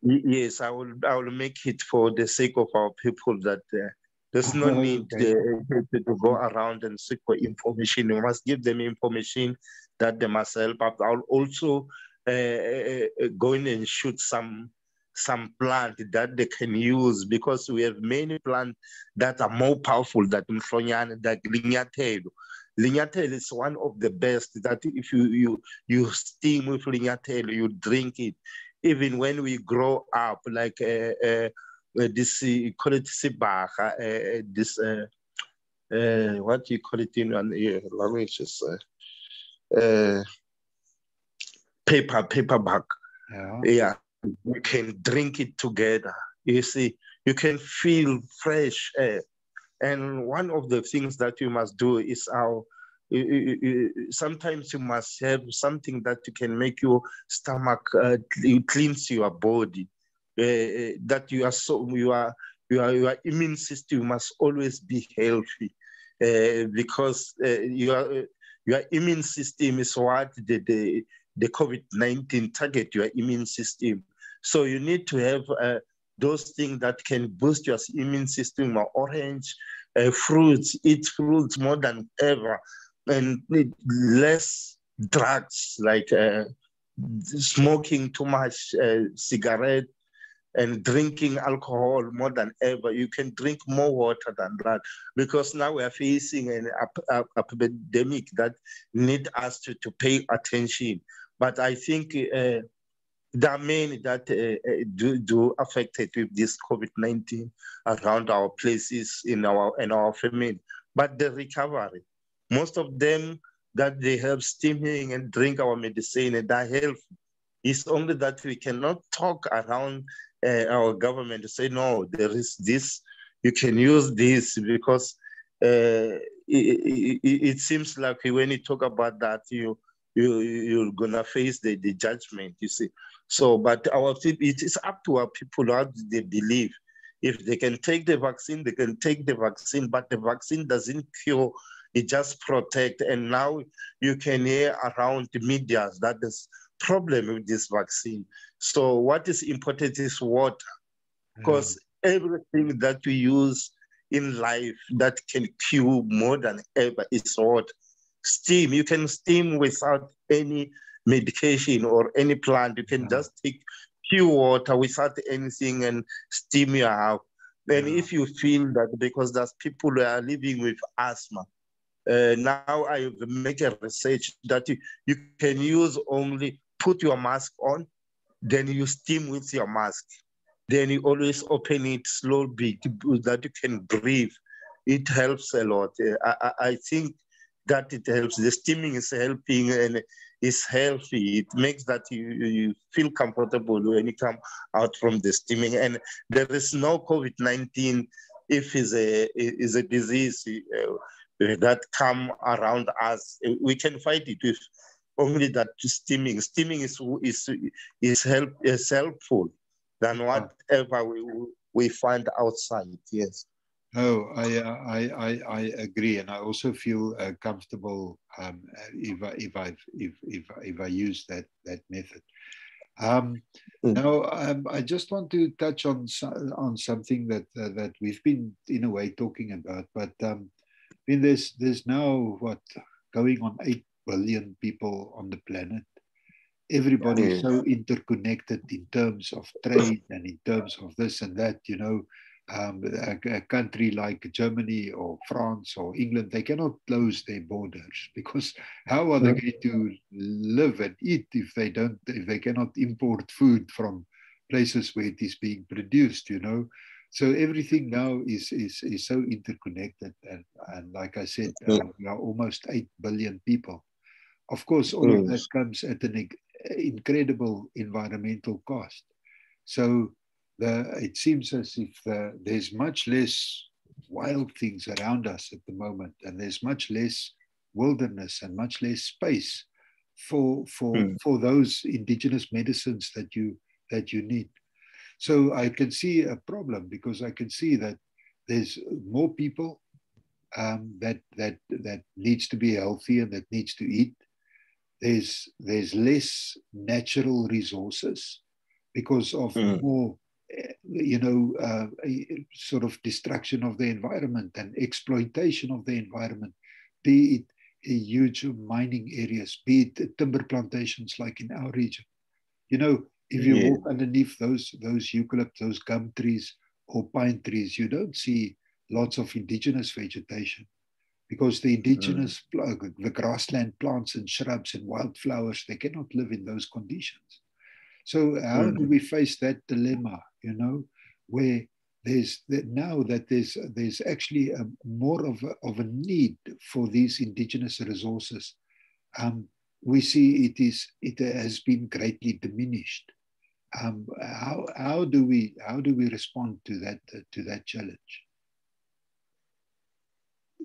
Yes, I will. I will make it for the sake of our people that uh, there's no need okay. uh, to, to, go around and seek for information. We must give them information that they must help. I'll also uh, uh, uh, go in and shoot some some plant that they can use because we have many plants that are more powerful than mhlonyane, like linyathelo. Linyathelo is one of the best that if you you you steam with linyathelo, you drink it even when we grow up, like uh, uh, uh this, you call it sibaga, uh, this, uh, uh, what do you call it in uh, languages? Uh, paper, paper bag. Yeah. yeah, you can drink it together. You see, you can feel fresh air. And one of the things that you must do is our sometimes you must have something that you can make your stomach uh, cleanse your body. Uh, that you are so you are your your immune system must always be healthy uh, because uh, your your immune system is what the the, the COVID nineteen target your immune system. So you need to have uh, those things that can boost your immune system. Orange, uh, fruits, eat fruits more than ever and less drugs like uh, smoking too much uh, cigarette and drinking alcohol more than ever. You can drink more water than that because now we are facing an epidemic that need us to, to pay attention. But I think uh, there are many that uh, uh do, do affected with this COVID-19 around our places in our in our family. But the recovery, most of them that they have steaming and drink our medicine and are healthy. It's only that we cannot talk around uh, our government to say, no, there is this, you can use this because uh, it, it, it, seems like when you talk about that, you, you, you're gonna face the, the judgment, you see. So, but our it is up to our people how they believe. If they can take the vaccine, they can take the vaccine, but the vaccine doesn't cure it just protect. And now you can hear around the media that there's problem with this vaccine. So what is important is water, because mm. everything that we use in life that can cure more than ever is water. Steam, you can steam without any medication or any plant. You can mm. just take pure water without anything and steam your house. Then if you feel that because there's people who are living with asthma, uh, now I make a research that you, you can use only put your mask on, then you steam with your mask. Then you always open it slowly that you can breathe. It helps a lot. Uh, I, I think that it helps. The steaming is helping and is healthy. It makes that you, you feel comfortable when you come out from the steaming. And there is no COVID-19 if it's a, is a disease. Uh, that come around us. We can fight it with only that steaming. Steaming is is is help is helpful than whatever we we find outside. Yes. No, I, uh, I, I, I agree, and I also feel uh, comfortable um, if I, if I if, if if I use that that method. Um, mm. Now, um, I just want to touch on on something that uh, that we've been in a way talking about, but um, I mean, there's there's now what going on eight billion people on the planet. Everybody is so interconnected in terms of trade and in terms of this and that. You know, um, a, a, country like Germany or France or England, they cannot close their borders because how are they going to live and eat if they don't, if they cannot import food from places where it is being produced, you know? So everything now is is is so interconnected, and and like I said, uh, we are almost eight billion people. Of course, all of that comes at an incredible environmental cost. So the, it seems as if the, there's much less wild things around us at the moment, and there's much less wilderness and much less space for for mm. for those indigenous medicines that you that you need. So I can see a problem because I can see that there's more people um, that that that needs to be healthy and that needs to eat. There's there's less natural resources because of mm. more you know uh, sort of destruction of the environment and exploitation of the environment be it huge mining areas be it timber plantations like in our region you know if you yeah. walk underneath those those eucalypt those gum trees or pine trees you don't see lots of indigenous vegetation because the indigenous mm. the grassland plants and shrubs and wildflowers they cannot live in those conditions so how mm. do we face that dilemma you know where there's that now that there's there's actually a, more of a, of a need for these indigenous resources um, we see it is it has been greatly diminished. Um, how, how do we how do we respond to that uh, to that challenge?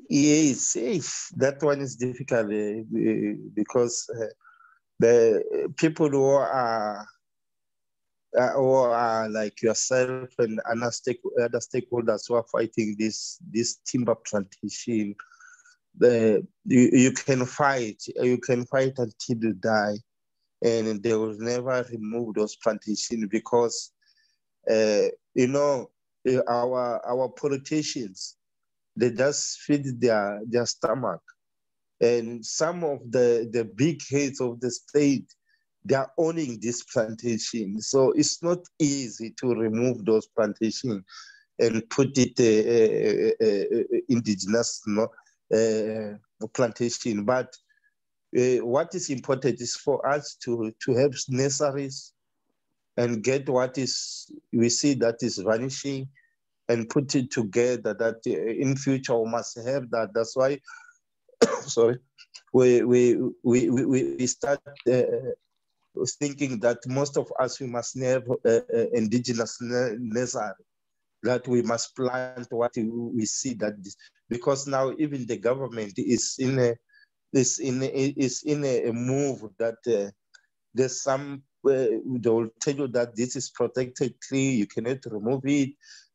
Yes, that one is difficult uh, because uh, the people who are uh, or are like yourself and other, stake, other stakeholders who are fighting this this timber plantation, the you, you can fight you can fight until you die, and they will never remove those plantations because uh, you know our our politicians they just feed their, their stomach. And some of the, the big heads of the state, they are owning this plantation. So it's not easy to remove those plantations and put it uh, uh, uh, indigenous plantation. But what is important is for us to, to have nurseries and get what is we see that is vanishing and put it together that uh, in future we must have that. That's why, sorry, we, we, we, we, we start uh, thinking that most of us, we must have uh, indigenous nursery, that we must plant what we see that this, because now even the government is in a, is in a, is in a move that uh, there's some uh, they will tell you that this is protected tree, you cannot remove it.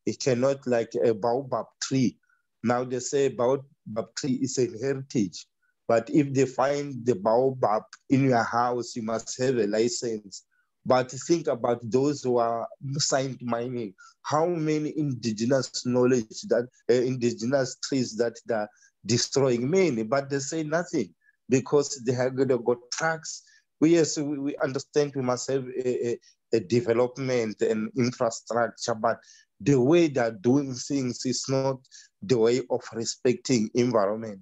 It cannot like a baobab tree. Now they say baobab tree is a heritage, but if they find the baobab in your house, you must have a license. But think about those who are signed mining. How many indigenous knowledge that uh, indigenous trees that they're destroying many, but they say nothing because they have got tracks. We, yes, we, we understand we must have a, a, a development and infrastructure, but the way they're doing things is not the way of respecting environment.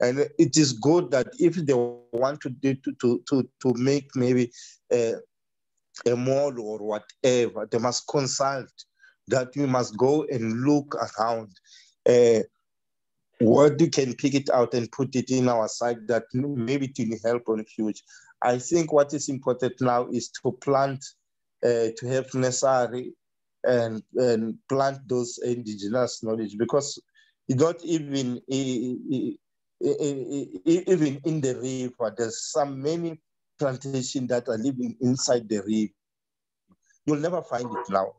And it is good that if they want to do, to, to, to make maybe a, a model or whatever, they must consult that we must go and look around uh, what you can pick it out and put it in our site that maybe it will help on future. I think what is important now is to plant, uh, to have necessary and, and plant those indigenous knowledge because not even even in the river, there's some many plantations that are living inside the river. You'll never find it now.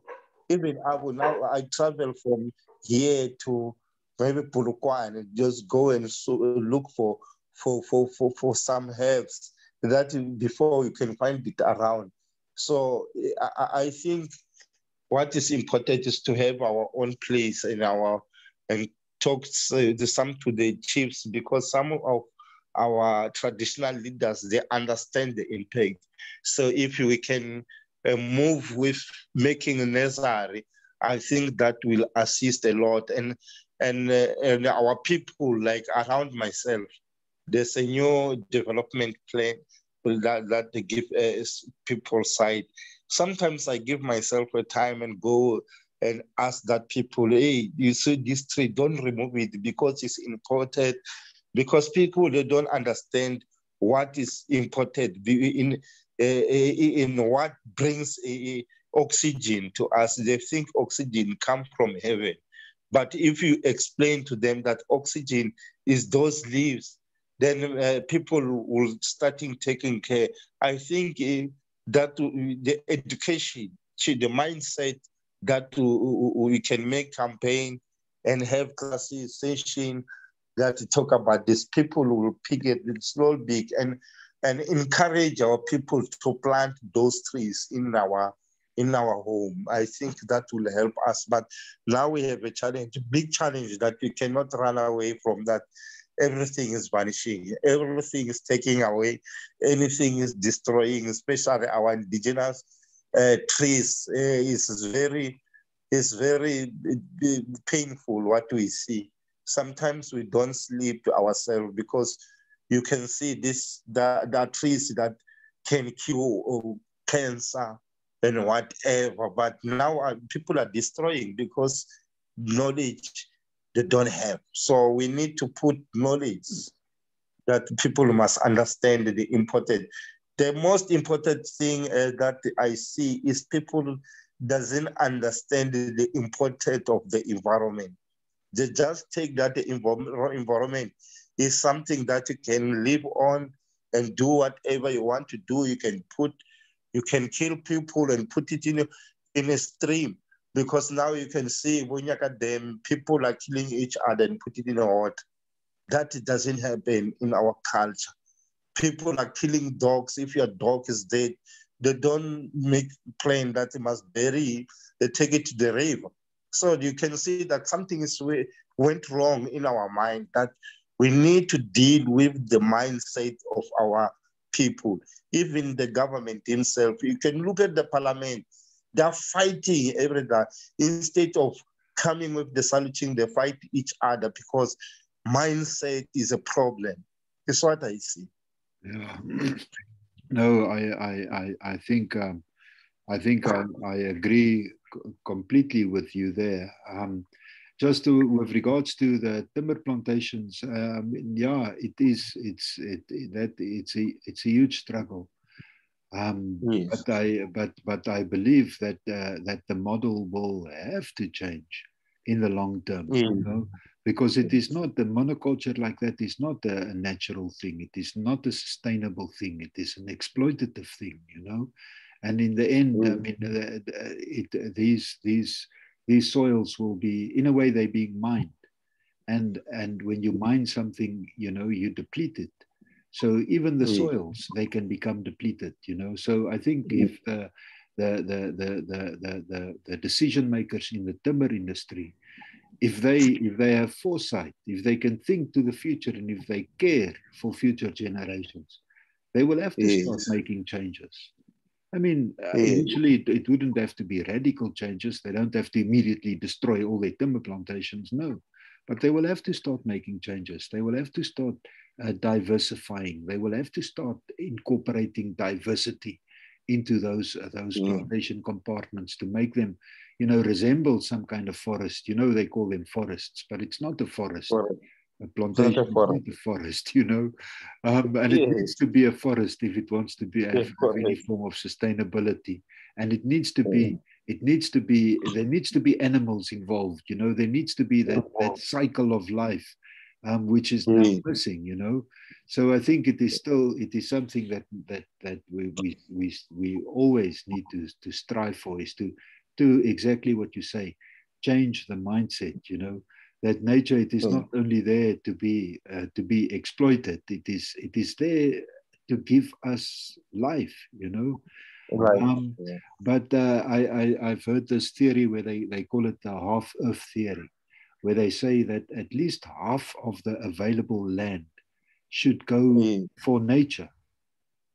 Even I will now I travel from here to maybe Polokwane and just go and so, look for for, for, for, for some herbs that before you can find it around. So I, I think what is important is to have our own place in our and talk to the, some to the chiefs because some of our traditional leaders they understand the impact. So if we can uh, move with making necessary, I think that will assist a lot. And and uh, and our people like around myself, there's a new development plan that that they give uh, people side sometimes I give myself a time and go and ask that people, hey, you see this tree, don't remove it because it's imported. Because people they don't understand what is imported in uh, in what brings uh, oxygen to us. They think oxygen comes from heaven. But if you explain to them that oxygen is those leaves then uh, people will starting taking care. I think uh, that the education, the mindset that we can make campaign and have classes session that talk about this. People will pick it slow big and and encourage our people to plant those trees in our in our home. I think that will help us. But now we have a challenge, big challenge that we cannot run away from that. Everything is vanishing. Everything is taking away. Anything is destroying, especially our indigenous trees. Uh, is very, is very uh, painful what we see. Sometimes we don't sleep to ourselves because you can see this the, the trees that can cure uh, cancer and whatever. But now uh, people are destroying because knowledge they don't have. So we need to put knowledge that people must understand the important. The most important thing uh, that I see is people doesn't understand the importance of the environment. They just take that the environment is something that you can live on and do whatever you want to do. You can put you can kill people and put it in a, in a stream because now you can see when you got them, people are killing each other and put it in a water. That doesn't happen in our culture. People are killing dogs. If your dog is dead, they don't make plain that they must bury, they take it to the river. So you can see that something is went wrong in our mind that we need to deal with the mindset of our people, even the government himself. You can look at the parliament, they're fighting every day. Instead of coming with the solution, they fight each other because mindset is a problem. That's what I see. Yeah. No, I I I, I think um, I think I, I agree completely with you there. Um, just to, with regards to the timber plantations, um, yeah, it is. It's it, that it's a it's a huge struggle. Um, yes. But I but but I believe that uh, that the model will have to change in the long term. Mm. You know? Because it is not the monoculture like that is not a, natural thing. It is not a sustainable thing. It is an exploitative thing. You know, and in the end, mm. I mean, uh, it, these these these soils will be, in a way, they're being mined. And, and when you mine something, you know, you deplete it. So even the mm. soils, they can become depleted, you know. So I think mm. if the, the, the, the, the, the, the decision makers in the timber industry, if they if they have foresight, if they can think to the future, and if they care for future generations, they will have to yes. start making changes. I mean, uh, initially it, it, wouldn't have to be radical changes. They don't have to immediately destroy all their timber plantations, no. But they will have to start making changes. They will have to start uh, diversifying. They will have to start incorporating diversity into those uh, those mm. plantation compartments to make them, you know, resemble some kind of forest. You know, they call them forests, but it's not a forest a plantation is not a forest, you know, um, and it needs to be a forest if it wants to be have, have any form of sustainability, and it needs to be. It needs to be. There needs to be animals involved. You know, there needs to be that that cycle of life, um, which is now missing. You know, so I think it is still it is something that that that we we we, we always need to to strive for is to do exactly what you say, change the mindset. You know, that nature it is oh. not only there to be uh, to be exploited it is it is there to give us life you know right um, yeah. but uh, I, I i've heard this theory where they they call it the half earth theory where they say that at least half of the available land should go mm. for nature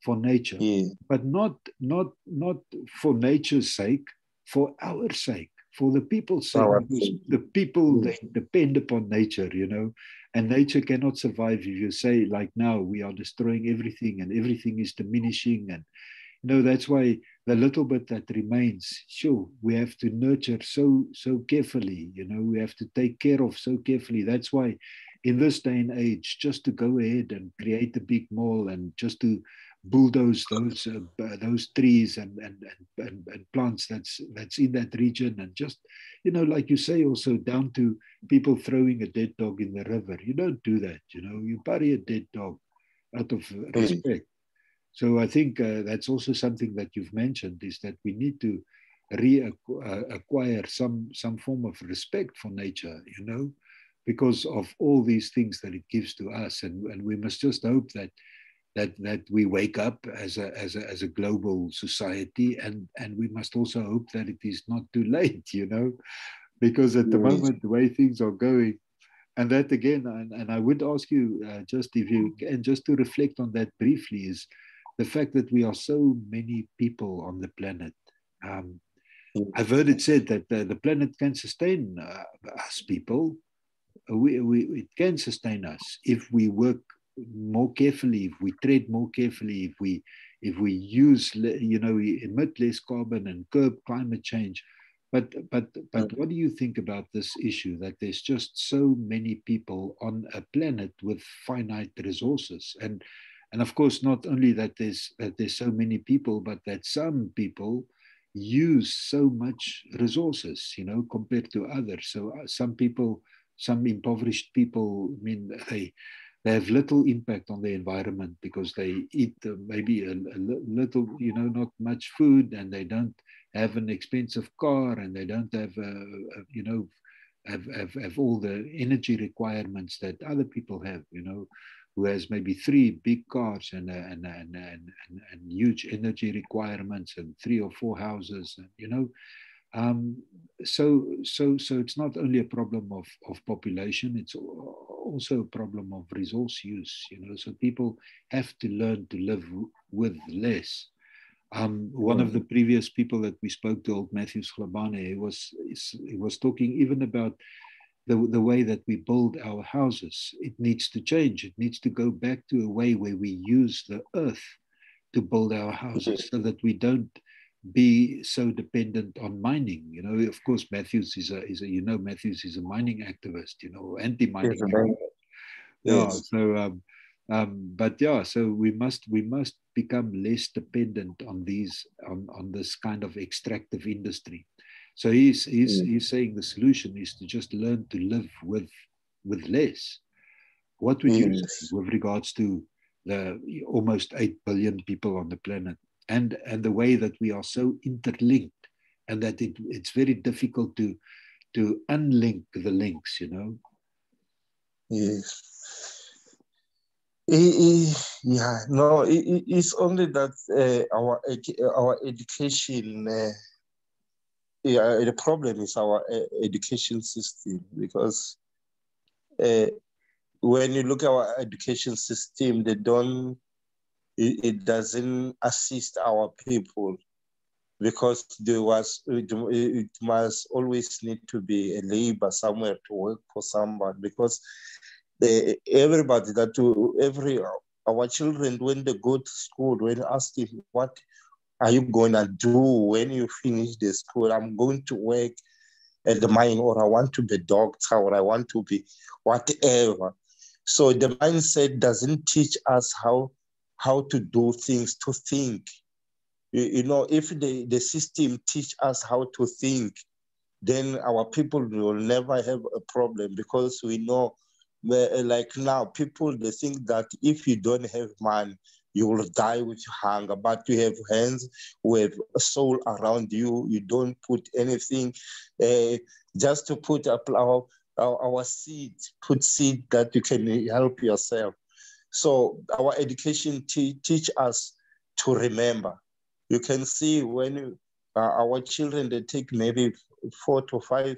for nature yeah. but not not not for nature's sake for our sake for the people's sake, oh, the people they depend upon nature, you know, and nature cannot survive if you say like now we are destroying everything and everything is diminishing, and you know that's why the little bit that remains, sure, we have to nurture so so carefully, you know, we have to take care of so carefully. That's why in this day and age, just to go ahead and create a big mall and just to bulldoze those uh, those trees and, and and, and plants that's that's in that region and just you know like you say also down to people throwing a dead dog in the river you don't do that you know you bury a dead dog out of mm. respect so i think uh, that's also something that you've mentioned is that we need to reacquire uh, some some form of respect for nature you know because of all these things that it gives to us. And, and we must just hope that that that we wake up as a as a as a global society. And and we must also hope that it is not too late you know because at the yes. moment the way things are going and that again and, and i would ask you uh, just if you and just to reflect on that briefly is the fact that we are so many people on the planet um, mm. I've heard it said that uh, the planet can sustain uh, us people. We, we, it can sustain us if we work more carefully, if we tread more carefully, if we if we use you know we emit less carbon and curb climate change. But but but what do you think about this issue that there's just so many people on a planet with finite resources and and of course not only that there's that there's so many people but that some people use so much resources you know compared to others. So uh, some people some impoverished people I mean they they have little impact on the environment because they eat uh, maybe a, a, little, you know, not much food, and they don't have an expensive car, and they don't have, uh, you know, have, have, have all the energy requirements that other people have, you know, who has maybe three big cars and, and, and, and, and, and huge energy requirements and three or four houses, and, you know, um, so, so, so it's not only a problem of, of population; it's also a problem of resource use. You know, so people have to learn to live with less. Um, one of the previous people that we spoke to, old Matthews Hlabane, he was he was talking even about the, the way that we build our houses. It needs to change. It needs to go back to a way where we use the earth to build our houses so that we don't be so dependent on mining. You know, of course, Matthews is a is a you know Matthews is a mining activist. You know, anti-mining. Yes, yeah. So, um, um, but yeah, so we must we must become less dependent on these on on this kind of extractive industry. So he's he's mm. he's saying the solution is to just learn to live with with less. What would you say with regards to the almost eight billion people on the planet? and and the way that we are so interlinked and that it, it's very difficult to to unlink the links you know yes yeah no it's only that uh, our our education uh, yeah, the problem is our uh, education system because uh, when you look at our education system they don't it, it doesn't assist our people because there was it, it, must always need to be a labor somewhere to work for someone because the, everybody that to every our children when they go to school when ask them what are you going to do when you finish the school i'm going to work at the mine or i want to be a doctor or i want to be whatever so the mindset doesn't teach us how how to do things, to think. You, you know, if the, the system teach us how to think, then our people will never have a problem because we know, like now, people they think that if you don't have money, you will die with hunger. But you have hands, we have a soul around you. You don't put anything, uh, just to put up our, our, our seed, put seed that you can help yourself. So our education te- teach us to remember. You can see when uh, our children they take maybe four to five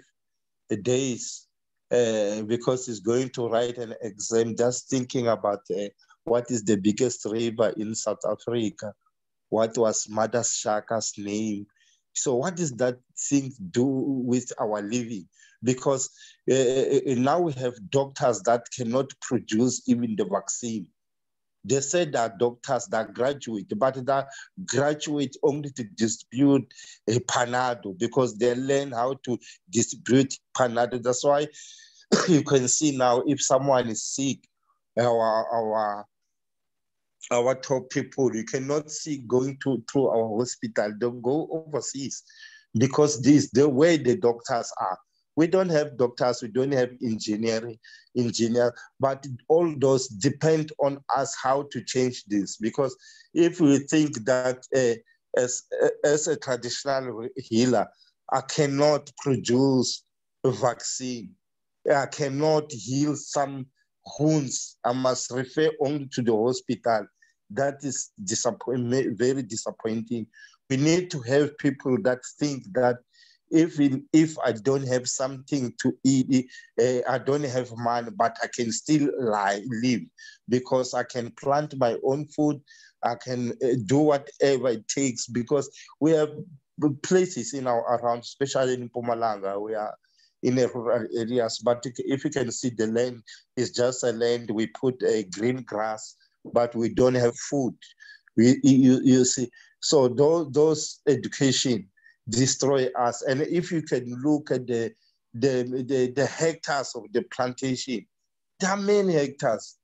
days uh, because he's going to write an exam, just thinking about uh, what is the biggest river in South Africa, what was Mother Shaka's name. So what does that thing do with our living? because uh, now we have doctors that cannot produce even the vaccine. They said that doctors that graduate, but that graduate only to distribute a panado because they learn how to distribute panado. That's why you can see now if someone is sick, our our our top people. You cannot see going to through our hospital. Don't go overseas because this the way the doctors are. We don't have doctors, we don't have engineering, engineer, but all those depend on us how to change this. Because if we think that uh, as, as a traditional healer, I cannot produce a vaccine, I cannot heal some wounds, I must refer only to the hospital. That is disappoint- very disappointing. We need to have people that think that if if I don't have something to eat, uh, I don't have money, but I can still lie, live because I can plant my own food. I can uh, do whatever it takes because we have places in our around, especially in Mpumalanga, we are in the rural areas. But if you can see the land is just a land we put a green grass, but we don't have food. We you, you see, so those those education destroy us. And if you can look at the, the, the, the hectares of the plantation, there are many hectares,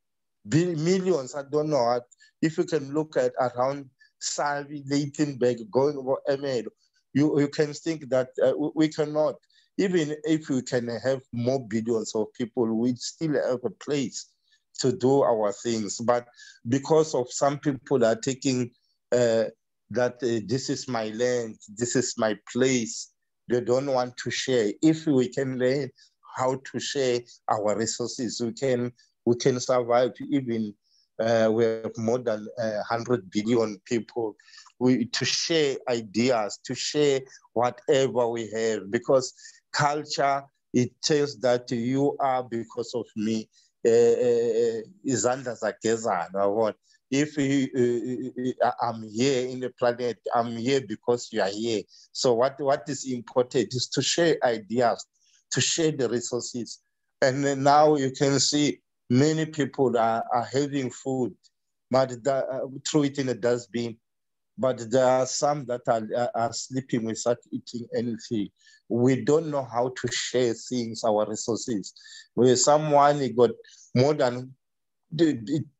millions, I don't know. If you can look at around Sabie, Lydenburg, going over Emel, you, you can think that uh, we cannot, even if we can have more billions of people, we still have a place to do our things. But because of some people are taking uh, that uh, this is my land, this is my place. They don't want to share. If we can learn how to share our resources, we can we can survive even uh, we have more than uh, 100 billion people we, to share ideas, to share whatever we have, because culture, it tells that you are because of me. Izandla zagezana, if uh, I'm here in the planet, I'm here because you are here. So what, what is important is to share ideas, to share the resources. And now you can see many people are, are having food, but that, uh, throw it in a dustbin. But there are some that are, are sleeping without eating anything. We don't know how to share things, our resources. Where someone got more than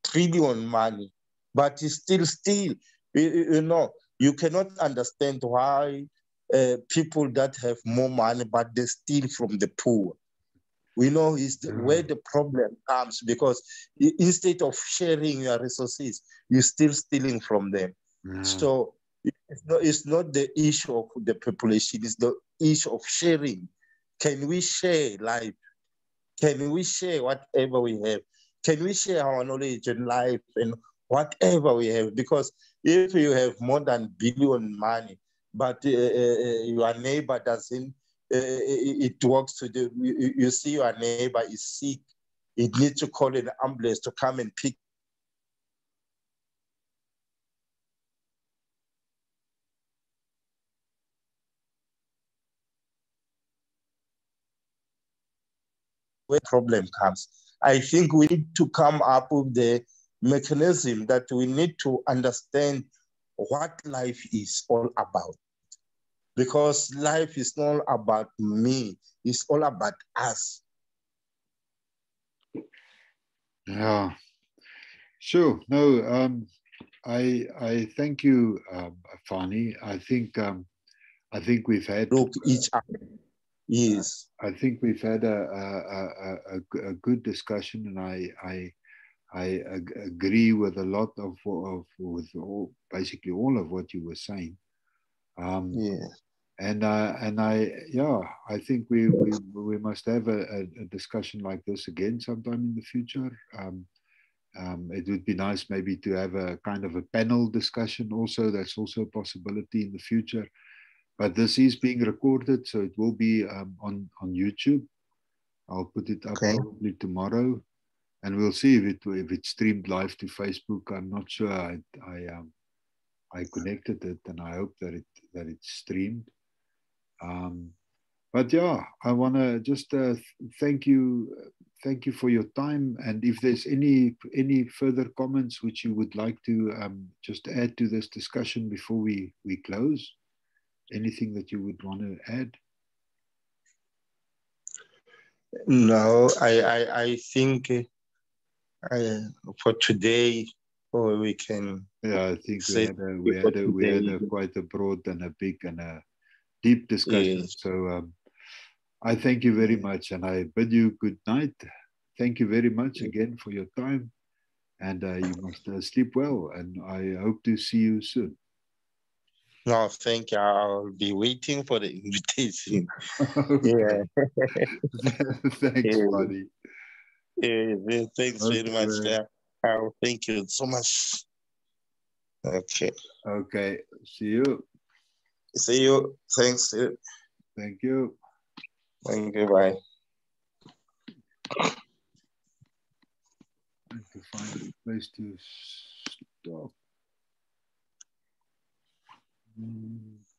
trillion money, but it's still still you, know you cannot understand why uh, people that have more money but they steal from the poor we know is the, mm. where the problem comes because instead of sharing your resources you're still stealing from them mm. so it's not, it's not the issue of the population it's the issue of sharing can we share life can we share whatever we have can we share our knowledge and life and whatever we have. Because if you have more than billion money, but uh, uh, uh your neighbor doesn't, uh, it works to the, you, you see your neighbor is sick, it needs to call an ambulance to come and pick where problem comes. I think we need to come up with the mechanism that we need to understand what life is all about. Because life is not about me, it's all about us. Yeah, sure. No, um, I I thank you, um, Fanie. I think um, I think we've had look each other. Yes, I think we've had a a, a, a, good discussion, and I I I ag- agree with a lot of, of with all, basically all of what you were saying. Um, yeah. And uh, and I yeah I think we we, we must have a, a, discussion like this again sometime in the future. Um, um, it would be nice maybe to have a kind of a panel discussion also. That's also a possibility in the future. But this is being recorded, so it will be um, on on YouTube. I'll put it up okay. probably tomorrow and we'll see if it if it's streamed live to Facebook. I'm not sure. I I, um, I connected it, and I hope that it that it's streamed. Um, but yeah, I want to just uh, thank you, thank you for your time. And if there's any any further comments which you would like to um, just add to this discussion before we we close, anything that you would want to add. No, I I, I think uh, for today, or we can. Yeah, I think we had a we had a we had a quite a broad and a big and a deep discussion. Yes. So um, I thank you very much, and I bid you good night. Thank you very much again for your time, and uh, you must uh, sleep well. And I hope to see you soon. No, thank you. I'll be waiting for the invitation. yeah. Thanks, yeah. buddy. Yeah, thanks okay. very much. Yeah. Oh, thank you so much. Okay. Okay. See you. See you. Thanks. Thank you. Thank you. Bye. to find a place to stop. Mm.